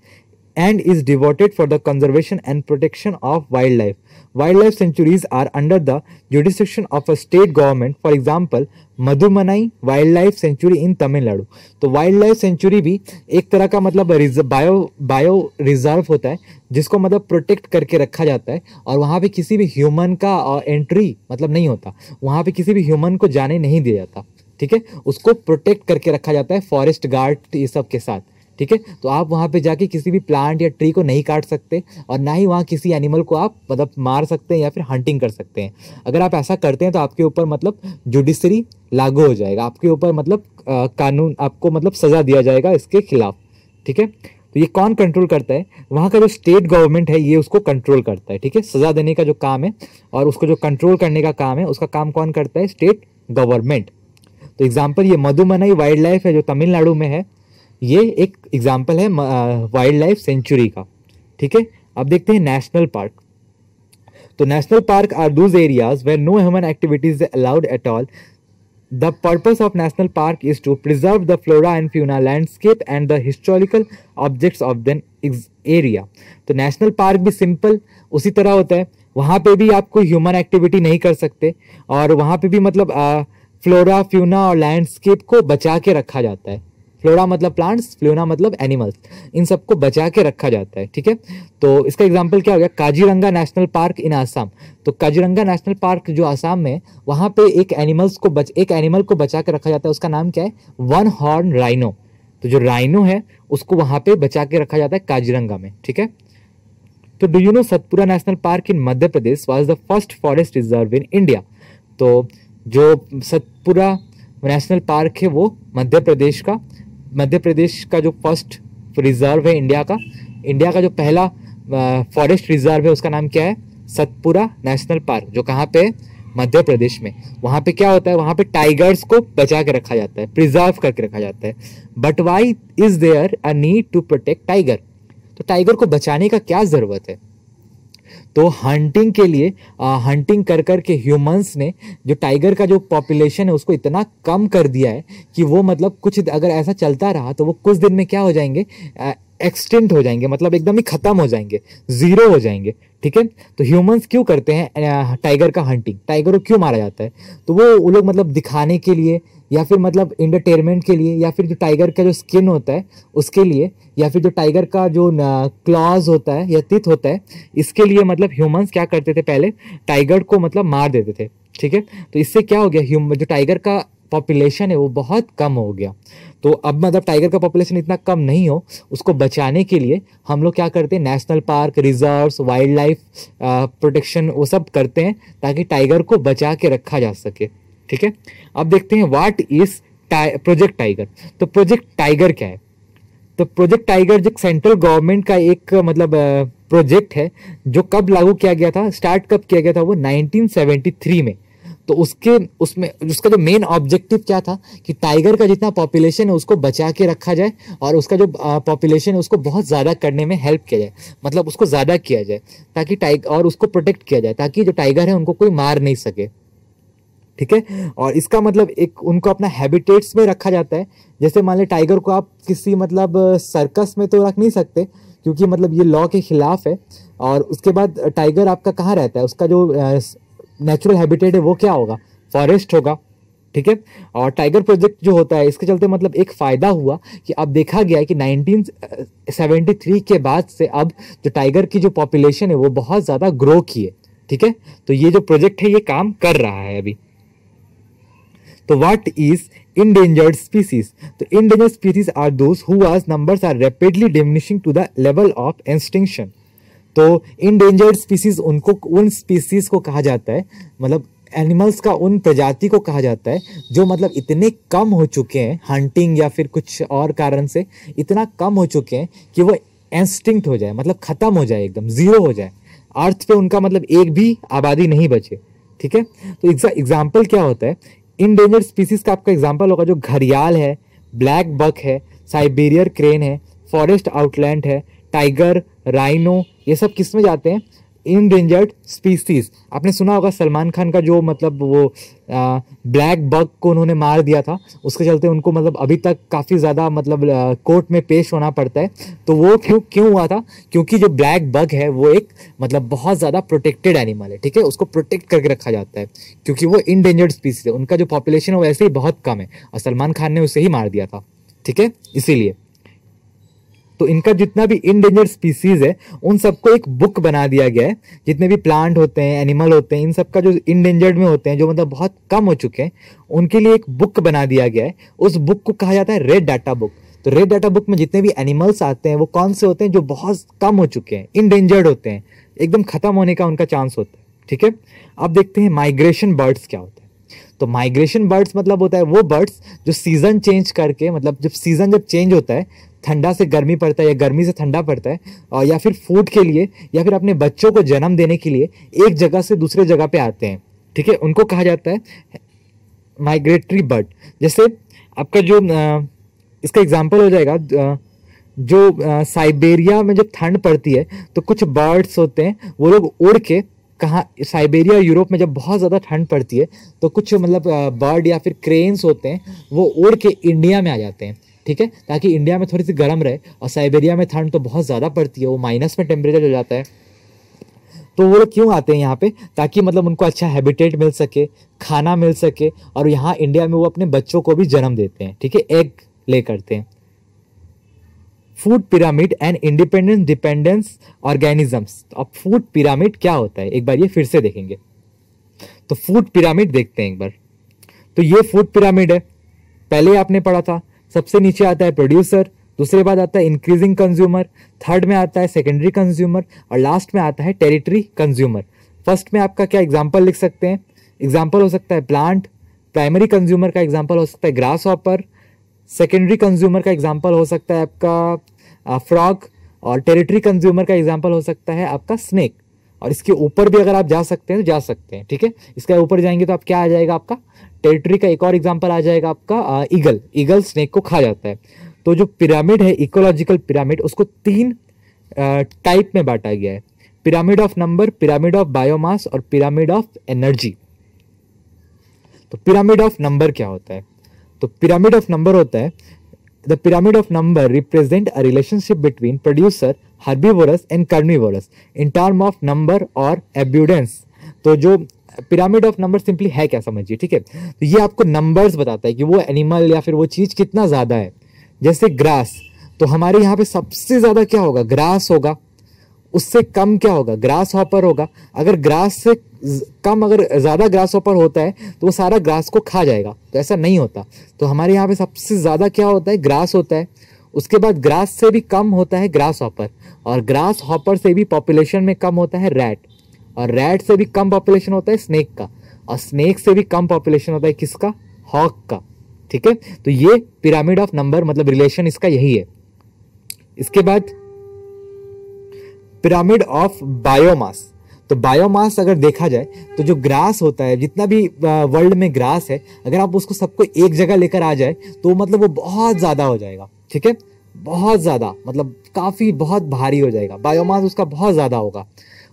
and is devoted for the conservation and protection of wildlife. Wildlife sanctuaries are under the jurisdiction of a state government. For example, Mudumalai wildlife sanctuary in Tamil Nadu तो wild life sanctuary भी एक तरह का मतलब bio bio reserve होता है जिसको मतलब प्रोटेक्ट करके रखा जाता है और वहाँ पे किसी भी ह्यूमन का एंट्री मतलब नहीं होता। वहाँ पे किसी भी ह्यूमन को जाने नहीं दिया जाता। ठीक है? उसको प्रोटेक्ट करके रखा जाता है फॉरेस्ट गार्ड ये सब के साथ। ठीक है? तो आप वहाँ पे जाके किसी भी प्लांट या ट्री को नहीं काट सकते और ना ही वहाँ किसी एनिमल को आप मतलब मार सकते हैं या फिर हंटिंग कर सकते हैं। अगर आप ऐसा करते हैं तो आपके ऊपर मतलब जुडिशरी लागू हो जाएगा। आपके ऊपर मतलब आ, कानून आपको मतलब सज़ा दिया जाएगा इसके खिलाफ। ठीक है? तो ये कौन कंट्रोल करता है? वहाँ का जो स्टेट गवर्नमेंट है ये उसको कंट्रोल करता है। ठीक है? सज़ा देने का जो काम है और उसको जो कंट्रोल करने का काम है उसका काम कौन करता है? स्टेट गवर्नमेंट तो एग्ज़ाम्पल ये मधुमनई वाइल्ड लाइफ है जो तमिलनाडु में है। ये एक एग्ज़ाम्पल है वाइल्ड लाइफ सेंचुरी का, ठीक है? अब देखते हैं नेशनल पार्क तो national park are those areas where no human activities allowed at all the purpose of national park is to preserve the flora and fauna landscape and the historical objects of then area तो national park भी simple उसी तरह होता है। वहाँ पे भी आप कोई ह्यूमन एक्टिविटी नहीं कर सकते और वहाँ पे भी मतलब फ्लोरा फ्यूना और लैंडस्केप को बचा के रखा जाता है। फ्लोरा मतलब प्लांट्स फ्लोना मतलब एनिमल्स इन सबको बचा के रखा जाता है, ठीक है? तो इसका एग्ज़ाम्पल क्या हो गया? Kaziranga national park in Assam तो काजीरंगा नेशनल पार्क जो आसाम में, वहाँ पे एक एनिमल्स को बच, एक एनिमल को बचा के रखा जाता है, उसका नाम क्या है? वन हॉर्न राइनो तो जो राइनो है, उसको वहाँ पे बचा के रखा जाता है काजीरंगा में, ठीक है? तो do you know Satpura national park in Madhya Pradesh was the first forest reserve in India तो जो सतपुरा नेशनल पार्क है, वो मध्य प्रदेश का मध्य प्रदेश का जो फ़र्स्ट रिज़र्व है इंडिया का इंडिया का जो पहला फॉरेस्ट रिज़र्व है उसका नाम क्या है? सतपुरा नेशनल पार्क जो कहाँ पे मध्य प्रदेश में। वहाँ पे क्या होता है? वहाँ पे टाइगर्स को बचा के रखा जाता है प्रिजर्व करके रखा जाता है। But why is there a need to protect tiger तो टाइगर को बचाने का क्या ज़रूरत है? तो हंटिंग के लिए हंटिंग कर कर के ह्यूमंस ने जो टाइगर का जो पॉपुलेशन है, उसको इतना कम कर दिया है कि वो मतलब कुछ अगर ऐसा चलता रहा तो वो कुछ दिन में क्या हो जाएँगे? एक्सटेंट हो जाएँगे मतलब एकदम ही खत्म हो जाएँगे ज़ीरो हो जाएँगे, ठीक है? तो ह्यूमंस क्यों करते हैं टाइगर का हंटिंग टाइगर को क्यों मारा जाता है? तो वो वो लोग मतलब दिखाने के लिए या फिर मतलब इंटरटेनमेंट के लिए, या फिर जो टाइगर का जो स्किन होता है, उसके लिए, या फिर जो टाइगर का जो क्लॉज होता है, या तित होता है, इसके लिए मतलब ह्यूमंस क्या करते थे पहले? टाइगर को मतलब मार देते थे, ठीक है? तो इससे क्या हो गया? जो टाइगर का पॉपुलेशन है, वो बहुत कम हो गया। तो अब मतलब टाइगर का पॉपुलेशन इतना कम नहीं हो, उसको बचाने के लिए हम लोग क्या करते हैं? National park reserves wildlife protection वो सब करते हैं, ताकि टाइगर को बचा के रखा जा सके। ठीक है? अब देखते हैं व्हाट इज़ प्रोजेक्ट टाइगर तो प्रोजेक्ट टाइगर क्या है? तो प्रोजेक्ट टाइगर जो सेंट्रल गवर्नमेंट का एक मतलब प्रोजेक्ट है, जो कब लागू किया गया था स्टार्ट कब किया गया था वो 1973 में। तो उसके, उसमें, उसका जो मेन ऑब्जेक्टिव क्या था? कि टाइगर का जितना पॉपुलेशन है उसको बचा के रखा जाए और उसका जो पॉपुलेशन है उसको बहुत ज़्यादा करने में हेल्प किया जाए। मतलब उसको ज़्यादा किया जाए, ताकि टाइगर और उसको प्रोटेक्ट किया जाए, ताकि जो टाइगर है उनको कोई मार नहीं सके। ठीक है? और इसका मतलब एक, उनको अपना हैबिटेट्स में रखा जाता है। जैसे मान लीजिए टाइगर को आप किसी मतलब सर्कस में तो रख नहीं सकते, क्योंकि मतलब ये लॉ के खिलाफ है। और उसके बाद टाइगर आपका कहाँ रहता है? उसका जो नेचुरल हैबिटेट है, वो क्या होगा? फॉरेस्ट होगा, ठीक है? और टाइगर प्रोजेक्ट जो होता है, इसके चलते मतलब एक फ़ायदा हुआ कि अब देखा गया है कि 1973 के बाद से अब जो टाइगर की जो पॉपुलेशन है, वो बहुत ज़्यादा ग्रो की है ठीक है? तो ये जो प्रोजेक्ट है, ये काम कर रहा है अभी। तो व्हाट इज़ इंडेंजर्ड स्पीसीज तो endangered species are those whose numbers are rapidly diminishing to the level of extinction तो इंडेंजर्ड स्पीसीज उनको उन स्पीसीज को कहा जाता है मतलब एनिमल्स का उन प्रजाति को कहा जाता है, जो मतलब इतने कम हो चुके हैं हंटिंग या फिर कुछ और कारण से इतना कम हो चुके हैं कि वो इंस्टिंक्ट हो जाए मतलब ख़त्म हो जाए एकदम ज़ीरो हो जाए। अर्थ पे उनका मतलब एक भी आबादी नहीं बचे, ठीक है? तो एग्ज़ाम्पल क्या होता है? इंडेंजर्ड स्पीसीज का आपका एग्ज़ाम्पल होगा जो घरियाल है ब्लैक बक है साइबेरियर क्रेन है फॉरेस्ट आउटलैंड है टाइगर राइनो ये सब किसमें जाते हैं? इंडेंजर्ड स्पीसीज आपने सुना होगा सलमान खान का जो मतलब वो आ, ब्लैक बग को उन्होंने मार दिया था उसके चलते उनको मतलब अभी तक काफ़ी ज़्यादा मतलब आ, कोर्ट में पेश होना पड़ता है। तो वो क्यों क्यों हुआ था? क्योंकि जो ब्लैक बग है वो एक मतलब बहुत ज़्यादा प्रोटेक्टेड एनिमल है ठीक है? उसको प्रोटेक्ट करके रखा जाता है क्योंकि वो इंडेंजर्ड स्पीसीज है। उनका जो पॉपुलेशन है वो ऐसे ही बहुत कम है और सलमान खान ने उसे ही मार दिया था ठीक है? इसीलिए। तो इनका जितना भी इनडेंजर स्पीसीज है, उन सबको एक बुक बना दिया गया है। जितने भी प्लांट होते हैं एनिमल होते हैं, इन सब का जो इनडेंजर्ड में होते हैं, जो मतलब बहुत कम हो चुके हैं, उनके लिए एक बुक बना दिया गया है। उस बुक को कहा जाता है रेड डाटा बुक तो रेड डाटा बुक में जितने भी एनिमल्स आते हैं, वो कौन से होते हैं, जो बहुत कम हो चुके हैं इनडेंजर्ड होते हैं। एकदम खत्म होने का उनका चांस होता है, ठीक है? अब देखते हैं माइग्रेशन बर्ड्स क्या होते हैं। तो माइग्रेशन बर्ड्स मतलब होता है वो बर्ड्स जो सीज़न चेंज करके मतलब जब सीज़न जब चेंज होता है ठंडा से गर्मी पड़ता है या गर्मी से ठंडा पड़ता है या फिर फ़ूड के लिए, या फिर अपने बच्चों को जन्म देने के लिए एक जगह से दूसरे जगह पे आते हैं, ठीक है? उनको कहा जाता है माइग्रेटरी बर्ड जैसे आपका जो इसका एग्ज़ाम्पल हो जाएगा जो साइबेरिया में जब ठंड पड़ती है तो कुछ बर्ड्स होते हैं, वो लोग उड़ के कहाँ साइबेरिया यूरोप में जब बहुत ज़्यादा ठंड पड़ती है तो कुछ मतलब बर्ड या फिर क्रेन्स होते हैं, वो उड़ के इंडिया में आ जाते हैं। ठीक है? ताकि इंडिया में थोड़ी सी गर्म रहे और साइबेरिया में ठंड तो बहुत ज़्यादा पड़ती है, वो माइनस में टेम्परेचर हो जाता है। तो वो लोग क्यों आते हैं यहाँ पे? ताकि मतलब उनको अच्छा हैबिटेट मिल सके, खाना मिल सके और यहाँ इंडिया में वो अपने बच्चों को भी जन्म देते हैं, ठीक है? एग ले करते हैं। Food pyramid and independence dependence organisms अब फ़ूड पिरामिड क्या होता है? एक बार ये फिर से देखेंगे। तो फ़ूड पिरामिड देखते हैं एक बार। तो ये फ़ूड पिरामिड है। पहले आपने पढ़ा था सबसे नीचे आता है प्रोड्यूसर दूसरे बाद आता है इंक्रीजिंग कंज्यूमर थर्ड में आता है सेकेंडरी कंज्यूमर और लास्ट में आता है टेरिटरी कंज्यूमर फ़र्स्ट में आपका क्या एग्ज़ाम्पल लिख सकते हैं? एग्ज़ाम्पल हो सकता है प्लांट प्राइमरी कंज्यूमर का एग्ज़ाम्पल हो सकता है ग्रास ऑपर सेकेंडरी कंज्यूमर का एग्ज़ाम्पल हो सकता है आपका फ्रॉग और टेरिटरी कंज्यूमर का एग्ज़ाम्पल हो सकता है आपका स्नेक और इसके ऊपर भी अगर आप जा सकते हैं तो जा सकते हैं, ठीक है? इसके ऊपर जाएँगे तो आप क्या आ जाएगा आपका? टेरिटरी का एक और एग्ज़ाम्पल आ जाएगा आपका ईगल ईगल स्नेक को खा जाता है। तो जो पिरामिड है इकोलॉजिकल पिरामिड उसको तीन टाइप में बांटा गया है। Pyramid of number pyramid of biomass और पिरामिड ऑफ़ एनर्जी तो पिरामिड ऑफ़ नंबर क्या होता है? तो पिरामिड ऑफ़ नंबर होता है the pyramid of number represent a relationship between producer herbivorous and carnivorous in term of number और abundance तो जो पिरामिड ऑफ़ नंबर सिंपली है क्या, समझिए, ठीक है? तो ये आपको नंबर्स बताता है कि वो एनिमल या फिर वो चीज़ कितना ज़्यादा है। जैसे ग्रास तो हमारे यहाँ पे सबसे ज़्यादा क्या होगा? ग्रास होगा। उससे कम क्या होगा? ग्रास हॉपर होगा। अगर ग्रास से कम अगर ज़्यादा ग्रास हॉपर होता है तो वो सारा ग्रास को खा जाएगा। तो ऐसा नहीं होता। तो हमारे यहाँ पे सबसे ज़्यादा क्या होता है? ग्रास होता है। उसके बाद ग्रास से भी कम होता है ग्रास हॉपर और ग्रास हॉपर से भी पॉपुलेशन में कम होता है रैट और रैट से भी कम पॉपुलेशन होता है स्नेक का। और स्नेक से भी कम पॉपुलेशन होता है किसका? हॉक का। ठीक है? तो ये पिरामिड ऑफ़ नंबर मतलब रिलेशन इसका यही है। इसके बाद पिरामिड ऑफ़ बायोमास तो बायोमास अगर देखा जाए तो जो ग्रास होता है, जितना भी वर्ल्ड में ग्रास है, अगर आप उसको सबको एक जगह लेकर आ जाए तो मतलब वो बहुत ज़्यादा हो जाएगा। ठीक है? बहुत ज़्यादा मतलब काफ़ी बहुत भारी हो जाएगा। बायोमास उसका बहुत ज़्यादा होगा।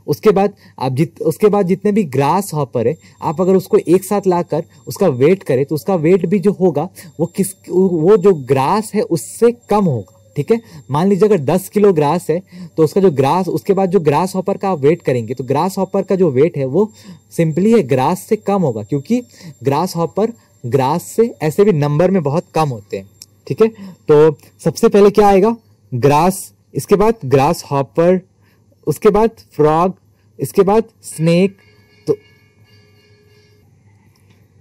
उसके बाद आप जित, उसके बाद जितने भी ग्रास हॉपर है, आप अगर उसको एक साथ लाकर उसका वेट करें तो उसका वेट भी जो होगा, वो किस, वो जो ग्रास है उससे कम होगा, ठीक है? मान लीजिए अगर 10 किलो ग्रास है तो उसका जो ग्रास उसके बाद जो ग्रास हॉपर का आप वेट करेंगे तो ग्रास हॉपर का जो वेट है, वो सिंपली है ग्रास से कम होगा, क्योंकि ग्रास हॉपर ग्रास से ऐसे भी नंबर में बहुत कम होते हैं, ठीक है? तो सबसे पहले क्या आएगा? ग्रास इसके बाद ग्रास हॉपर उसके बाद फ्रॉग, इसके बाद स्नेक तो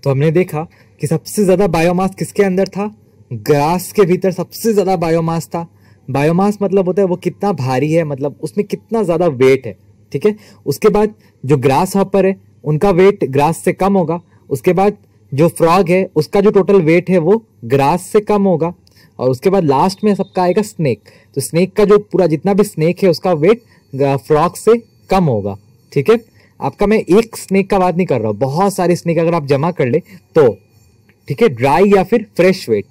तो हमने देखा कि सबसे ज़्यादा बायोमास किसके अंदर था? ग्रास के भीतर सबसे ज़्यादा बायोमास था। बायोमास मतलब होता है वो कितना भारी है मतलब उसमें कितना ज़्यादा वेट है, ठीक है? उसके बाद जो ग्रास हॉपर है, उनका वेट ग्रास से कम होगा। उसके बाद जो फ्रॉग है, उसका जो टोटल वेट है वो ग्रास से कम होगा। और उसके बाद लास्ट में सबका आएगा स्नेक तो स्नेक का जो पूरा जितना भी स्नेक है, उसका वेट फ्रॉक से कम होगा, ठीक है? आपका मैं एक स्नेक का बात नहीं कर रहा हूँ, बहुत सारे स्नेक अगर आप जमा कर ले तो ठीक है? ड्राई या फिर fresh weight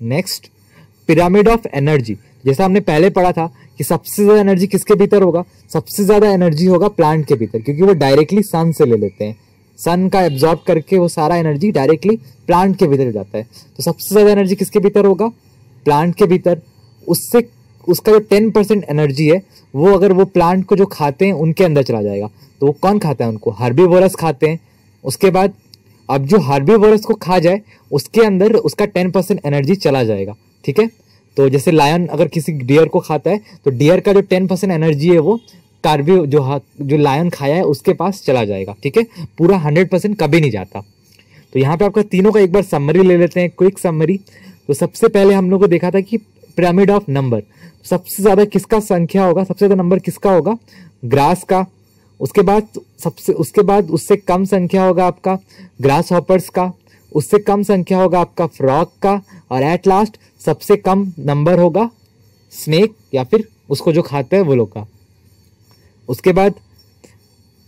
next pyramid of energy जैसा हमने पहले पढ़ा था कि सबसे ज़्यादा एनर्जी किसके भीतर होगा? सबसे ज़्यादा एनर्जी होगा प्लांट के भीतर, क्योंकि वो डायरेक्टली सन से ले लेते हैं। सन का एब्जॉर्ब करके वो सारा एनर्जी डायरेक्टली प्लांट के भीतर जाता है। तो सबसे ज़्यादा एनर्जी किसके भीतर होगा? प्लांट के भीतर। उससे उसका जो टेन परसेंट एनर्जी है, वो अगर वो प्लांट को जो खाते हैं, उनके अंदर चला जाएगा। तो वो कौन खाता है उनको? हर्बीवोरस खाते हैं। उसके बाद अब जो हार्बीवोरस को खा जाए, उसके अंदर उसका टेन परसेंट एनर्जी चला जाएगा। ठीक है? तो जैसे लायन अगर किसी डियर को खाता है तो डियर का जो टेन परसेंट एनर्जी है वो कार्बी जो जो लायन खाया है, उसके पास चला जाएगा। ठीक है? पूरा हंड्रेड परसेंट कभी नहीं जाता। तो यहाँ पे आपका तीनों का एक बार समरी ले लेते हैं। क्विक समरी तो सबसे पहले हम लोग को देखा था कि पिरामिड ऑफ़ नंबर सबसे ज़्यादा किसका संख्या होगा, सबसे ज़्यादा नंबर किसका होगा? ग्रास का। उसके बाद सबसे, उसके बाद उससे कम संख्या होगा आपका ग्रास हॉपर्स का। उससे कम संख्या होगा आपका फ्रॉक का। और एट लास्ट सबसे कम नंबर होगा स्नेक या फिर उसको जो खाते हैं वो लोग का। उसके बाद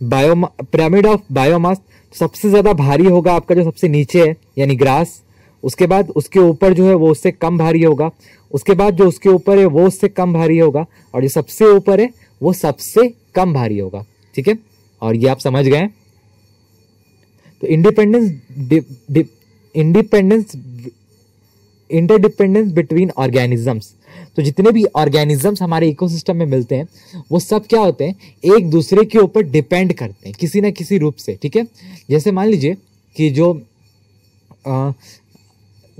बायोमा पिरामिड ऑफ़ बायोमास सबसे ज़्यादा भारी होगा आपका जो सबसे नीचे है, यानी ग्रास। उसके बाद उसके ऊपर जो है वो उससे कम भारी होगा। उसके बाद जो उसके ऊपर है, वो उससे कम भारी होगा और जो सबसे ऊपर है, वो सबसे कम भारी होगा। ठीक है? और ये आप समझ गए तो independence independence interdependence between organisms तो जितने भी ऑर्गेनिजम्स हमारे इकोसिस्टम में मिलते हैं, वो सब क्या होते हैं? एक दूसरे के ऊपर डिपेंड करते हैं, किसी ना किसी रूप से। ठीक है? जैसे मान लीजिए कि जो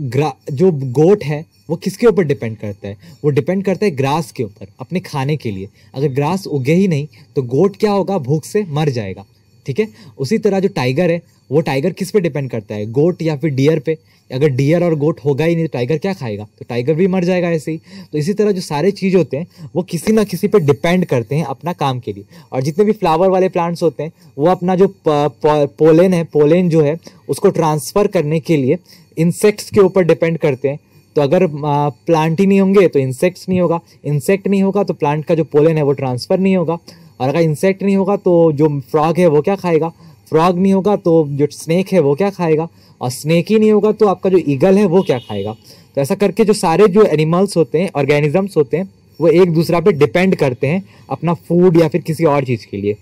ग्रा जो गोट है, वो किसके ऊपर डिपेंड करता है? वो डिपेंड करता है ग्रास के ऊपर, अपने खाने के लिए। अगर ग्रास उगे ही नहीं तो गोट क्या होगा? भूख से मर जाएगा। ठीक है? उसी तरह जो टाइगर है, वो टाइगर किस पे डिपेंड करता है? गोट या फिर डियर पे? अगर डियर और गोट होगा ही नहीं तो टाइगर क्या खाएगा? तो टाइगर भी मर जाएगा ऐसे ही। तो इसी तरह जो सारे चीज़ होते हैं, वो किसी ना किसी पे डिपेंड करते हैं अपना काम के लिए। और जितने भी फ्लावर वाले प्लांट्स होते हैं, वो अपना जो पोलेन है, पोलेन जो है, उसको ट्रांसफ़र करने के लिए इंसेक्ट्स के ऊपर डिपेंड करते हैं। तो अगर प्लांट ही नहीं होंगे तो इंसेक्ट्स नहीं होगा। इंसेक्ट नहीं होगा तो प्लांट का जो पोलन है, वो ट्रांसफ़र नहीं होगा। और अगर इंसेक्ट नहीं होगा तो जो फ्रॉग है, वो क्या खाएगा? फ्रॉग नहीं होगा तो जो स्नेक है, वो क्या खाएगा? और स्नेक ही नहीं होगा तो आपका जो ईगल है, वो क्या खाएगा? तो ऐसा करके जो सारे जो एनिमल्स होते हैं ऑर्गेनिजम्स होते हैं, वो एक दूसरा पे डिपेंड करते हैं अपना फ़ूड या फिर किसी और चीज़ के लिए।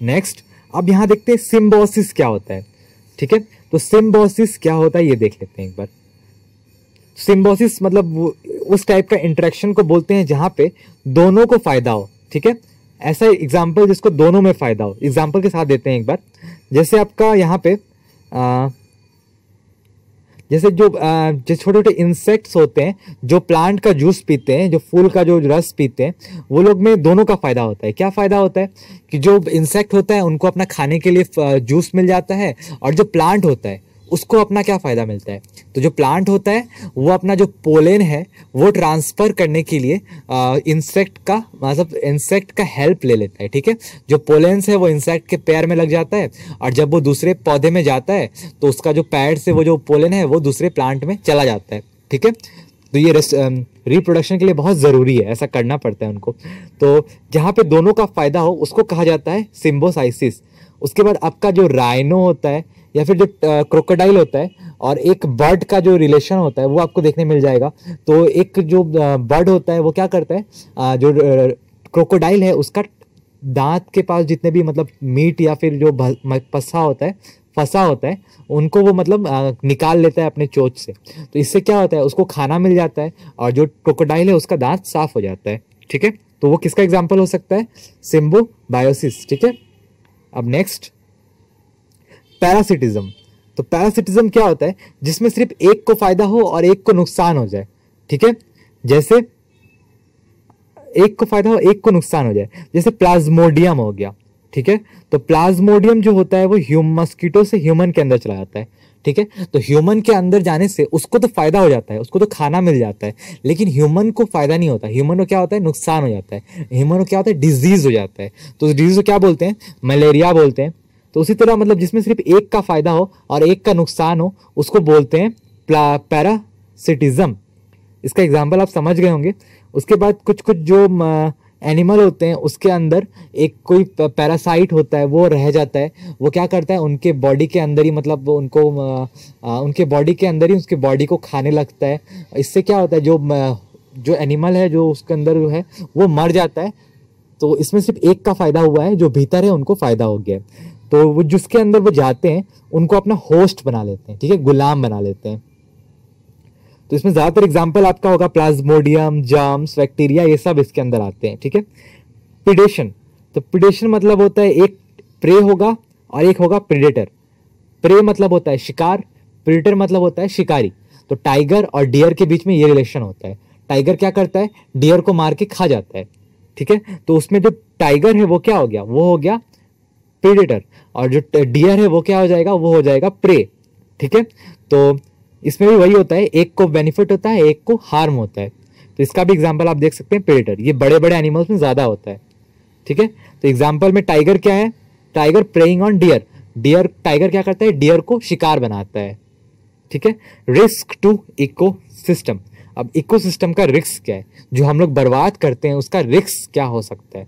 नेक्स्ट अब यहाँ देखते हैं सिम्बोसिस क्या होता है। ठीक है? तो सिम्बोसिस क्या होता है ये देख लेते हैं एक बार। सिम्बोसिस मतलब उस टाइप का इंट्रैक्शन को बोलते हैं जहाँ पे दोनों को फ़ायदा हो ठीक है? ऐसा एग्ज़ाम्पल जिसको दोनों में फ़ायदा हो एग्ज़ाम्पल के साथ देते हैं एक बार। जैसे आपका यहाँ पे आ, जैसे जो जो छोटे छोटे इंसेक्ट्स होते हैं, जो प्लांट का जूस पीते हैं, जो फूल का जो रस पीते हैं, वो लोग में दोनों का फ़ायदा होता है। क्या फ़ायदा होता है? कि जो इंसेक्ट होता है, उनको अपना खाने के लिए जूस मिल जाता है, और जो प्लांट होता है उसको अपना क्या फ़ायदा मिलता है? तो जो प्लांट होता है, वो अपना जो पोलेन है, वो ट्रांसफ़र करने के लिए इंसेक्ट का मतलब इंसेक्ट का हेल्प ले लेता है, ठीक है? जो पोलेंस है, वो इंसेक्ट के पैर में लग जाता है और जब वो दूसरे पौधे में जाता है तो उसका जो पैर से वो जो पोलेन है, वो दूसरे प्लांट में चला जाता है, ठीक है? तो ये रिप्रोडक्शन के लिए बहुत ज़रूरी है, ऐसा करना पड़ता है उनको। तो जहाँ पे दोनों का फ़ायदा हो, उसको कहा जाता है सिम्बोसाइसिस उसके बाद आपका जो राइनो होता है या फिर जो क्रोकोडाइल होता है और एक बर्ड का जो रिलेशन होता है, वो आपको देखने मिल जाएगा। तो एक जो बर्ड होता है, वो क्या करता है जो क्रोकोडाइल है, उसका दांत के पास जितने भी मतलब मीट या फिर जो पसा होता है, फंसा होता है, उनको वो मतलब निकाल लेता है अपने चोच से। तो इससे क्या होता है, उसको खाना मिल जाता है और जो क्रोकोडाइल है, उसका दांत साफ़ हो जाता है, ठीक है? तो वो किसका एग्ज़ाम्पल हो सकता है? सिम्बो बायोसिस ठीक है? अब नेक्स्ट पैरासिटिज्म तो पैरासिटिज्म क्या होता है? जिसमें सिर्फ़ एक को फ़ायदा हो और एक को नुकसान हो जाए। ठीक है? जैसे एक को फ़ायदा हो, एक को नुकसान हो जाए। जैसे प्लाज्मोडियम हो गया। ठीक है? तो प्लाज्मोडियम जो होता है, वो ह्यूम मस्कीटो से ह्यूमन के अंदर चला जाता है। ठीक है? तो ह्यूमन के अंदर जाने से उसको तो फ़ायदा हो जाता है, उसको तो खाना मिल जाता है। लेकिन ह्यूमन को फ़ायदा नहीं होता। ह्यूमन को क्या होता है? नुकसान हो जाता है। ह्यूमन को क्या होता है? डिज़ीज़ हो जाता है। तो उस डिज़ीज़ को क्या बोलते हैं? मलेरिया बोलते हैं। तो उसी तरह मतलब जिसमें सिर्फ़ एक का फ़ायदा हो और एक का नुकसान हो उसको बोलते हैं पैरासिटिज्म इसका एग्ज़ाम्पल आप समझ गए होंगे। उसके बाद कुछ कुछ जो एनिमल होते हैं उसके अंदर एक कोई पैरासाइट होता है वो रह जाता है। वो क्या करता है उनके बॉडी के अंदर ही मतलब उनको आ, उनके बॉडी के अंदर ही उसके बॉडी को खाने लगता है। इससे क्या होता है जो जो एनिमल है जो उसके अंदर है वो मर जाता है। तो इसमें सिर्फ़ एक का फ़ायदा हुआ है जो भीतर है उनको फ़ायदा हो गया तो वो जिसके अंदर वो जाते हैं, उनको अपना होस्ट बना लेते हैं, ठीक है? गुलाम बना लेते हैं। तो इसमें ज़्यादातर एग्ज़ाम्पल आपका होगा प्लाज्मोडियम जर्म्स बैक्टीरिया ये सब इसके अंदर आते हैं, ठीक है? पिडेशन तो पिडेशन मतलब होता है एक प्रे होगा और एक होगा प्रिडेटर प्रे मतलब होता है शिकार प्रिडेटर मतलब होता है शिकारी. तो टाइगर और डियर के बीच में ये रिलेशन होता है। टाइगर क्या करता है? डियर को मार के खा जाता है, ठीक है? तो उसमें जो टाइगर है, वो क्या हो गया? वो हो गया प्रेडेटर और जो डियर है, वो क्या हो जाएगा? वो हो जाएगा प्रे ठीक है? तो इसमें भी वही होता है, एक को बेनिफिट होता है, एक को हार्म होता है। तो इसका भी एग्ज़ाम्पल आप देख सकते हैं प्रेडेटर ये बड़े बड़े एनिमल्स में ज़्यादा होता है, ठीक है? तो एग्ज़ाम्पल में टाइगर क्या है? Tiger preying on deer deer tiger क्या करता है? डियर को शिकार बनाता है, ठीक है? रिस्क टू इको सिस्टम अब इको सिस्टम का रिस्क क्या है? जो हम लोग बर्बाद करते हैं, उसका रिस्क क्या हो सकता है?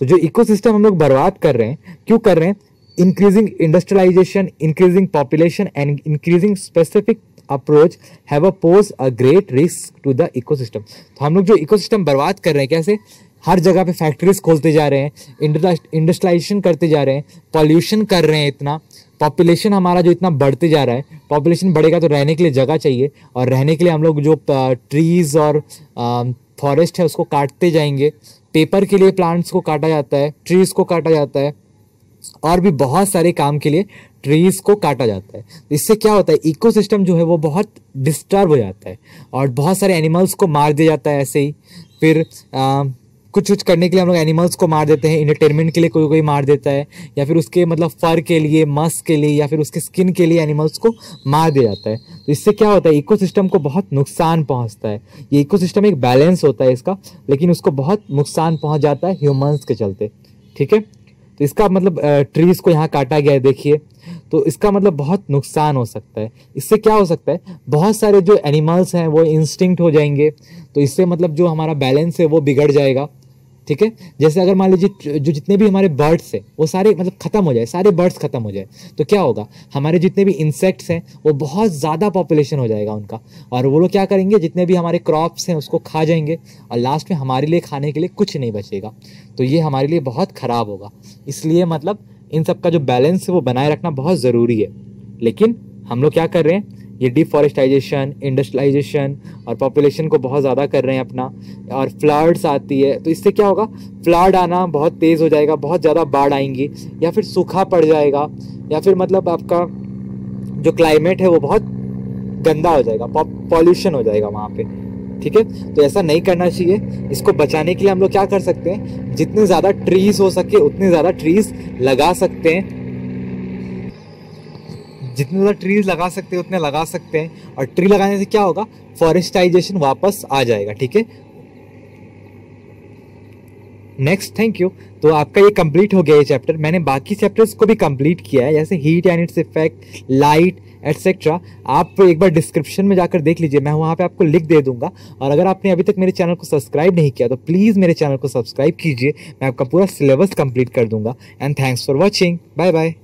तो जो इकोसिस्टम हम लोग बर्बाद कर रहे हैं, क्यों कर रहे हैं? Increasing industrialization increasing population and increasing specific approach have a pose a great risk to the ecosystem तो हम लोग जो इकोसिस्टम बर्बाद कर रहे हैं, कैसे? हर जगह पे फैक्ट्रीज खोलते जा रहे हैं इंडस्ट्रियलाइजेशन करते जा रहे हैं पॉल्यूशन कर रहे हैं इतना पॉपुलेशन हमारा जो इतना बढ़ते जा रहा है पॉपुलेशन बढ़ेगा तो रहने के लिए जगह चाहिए, और रहने के लिए हम लोग जो ट्रीज और फॉरेस्ट है उसको काटते जाएँगे। पेपर के लिए प्लांट्स को काटा जाता है ट्रीज को काटा जाता है और भी बहुत सारे काम के लिए ट्रीज को काटा जाता है। इससे क्या होता है? इकोसिस्टम जो है वो बहुत डिस्टर्ब हो जाता है और बहुत सारे एनिमल्स को मार दिया जाता है ऐसे ही। फिर आ, कुछ कुछ करने के लिए हम लोग एनिमल्स को मार देते हैं इंटरटेनमेंट के लिए कोई कोई मार देता है या फिर उसके मतलब फर के लिए मस के लिए या फिर उसके स्किन के लिए एनिमल्स को मार दिया जाता है। तो इससे क्या होता है? इकोसिस्टम को बहुत नुकसान पहुँचता है। ये इकोसिस्टम एक बैलेंस होता है इसका लेकिन उसको बहुत नुकसान पहुँच जाता है ह्यूमंस के चलते। ठीक है? तो इसका मतलब ट्रीज को यहाँ काटा गया है, देखिए। तो इसका मतलब बहुत नुकसान हो सकता है। इससे क्या हो सकता है? बहुत सारे जो एनिमल्स हैं, वो इंस्टिंक्ट हो जाएँगे। तो इससे मतलब जो हमारा बैलेंस है, वो बिगड़ जाएगा। ठीक है? जैसे अगर मान लीजिए जो जितने भी हमारे बर्ड्स हैं, वो सारे मतलब खत्म हो जाए, सारे बर्ड्स खत्म हो जाए तो क्या होगा? हमारे जितने भी इंसेक्ट्स हैं, वो बहुत ज़्यादा पॉपुलेशन हो जाएगा उनका। और वो लोग क्या करेंगे? जितने भी हमारे क्रॉप्स हैं, उसको खा जाएँगे, और लास्ट में हमारे लिए खाने के लिए कुछ नहीं बचेगा। तो ये हमारे लिए बहुत ख़राब होगा। इसलिए मतलब इन सब का जो बैलेंस है, वो बनाए रखना बहुत ज़रूरी है। लेकिन हम लोग क्या कर रहे हैं? ये डिफॉरेस्टाइजेशन इंडस्ट्रियलाइजेशन और पॉपुलेशन को बहुत ज़्यादा कर रहे हैं अपना और फ्लड्स आती है तो इससे क्या होगा? फ्लड आना बहुत तेज़ हो जाएगा, बहुत ज़्यादा बाढ़ आएँगी या फिर सूखा पड़ जाएगा या फिर मतलब आपका जो क्लाइमेट है वो बहुत गंदा हो जाएगा पॉल्यूशन हो जाएगा वहाँ पे, ठीक है? तो ऐसा नहीं करना चाहिए। इसको बचाने के लिए हम लोग क्या कर सकते हैं? जितने ज़्यादा ट्रीज हो सके, उतने ज़्यादा ट्रीज लगा सकते हैं। जितने ज़्यादा ट्रीज लगा सकते हैं, उतने लगा सकते हैं। और ट्री लगाने से क्या होगा? फॉरेस्टाइजेशन वापस आ जाएगा, ठीक है? नेक्स्ट थैंक यू तो आपका ये कंप्लीट हो गया ये चैप्टर मैंने बाकी चैप्टर्स को भी कंप्लीट किया है, जैसे heat and its effect light etcetera आप एक बार डिस्क्रिप्शन में जाकर देख लीजिए, मैं वहाँ पे आपको लिख दे दूँगा। और अगर आपने अभी तक मेरे चैनल को सब्सक्राइब नहीं किया तो प्लीज़ मेरे चैनल को सब्सक्राइब कीजिए। मैं आपका पूरा सिलेबस कंप्लीट कर दूँगा। And thanks for watching bye bye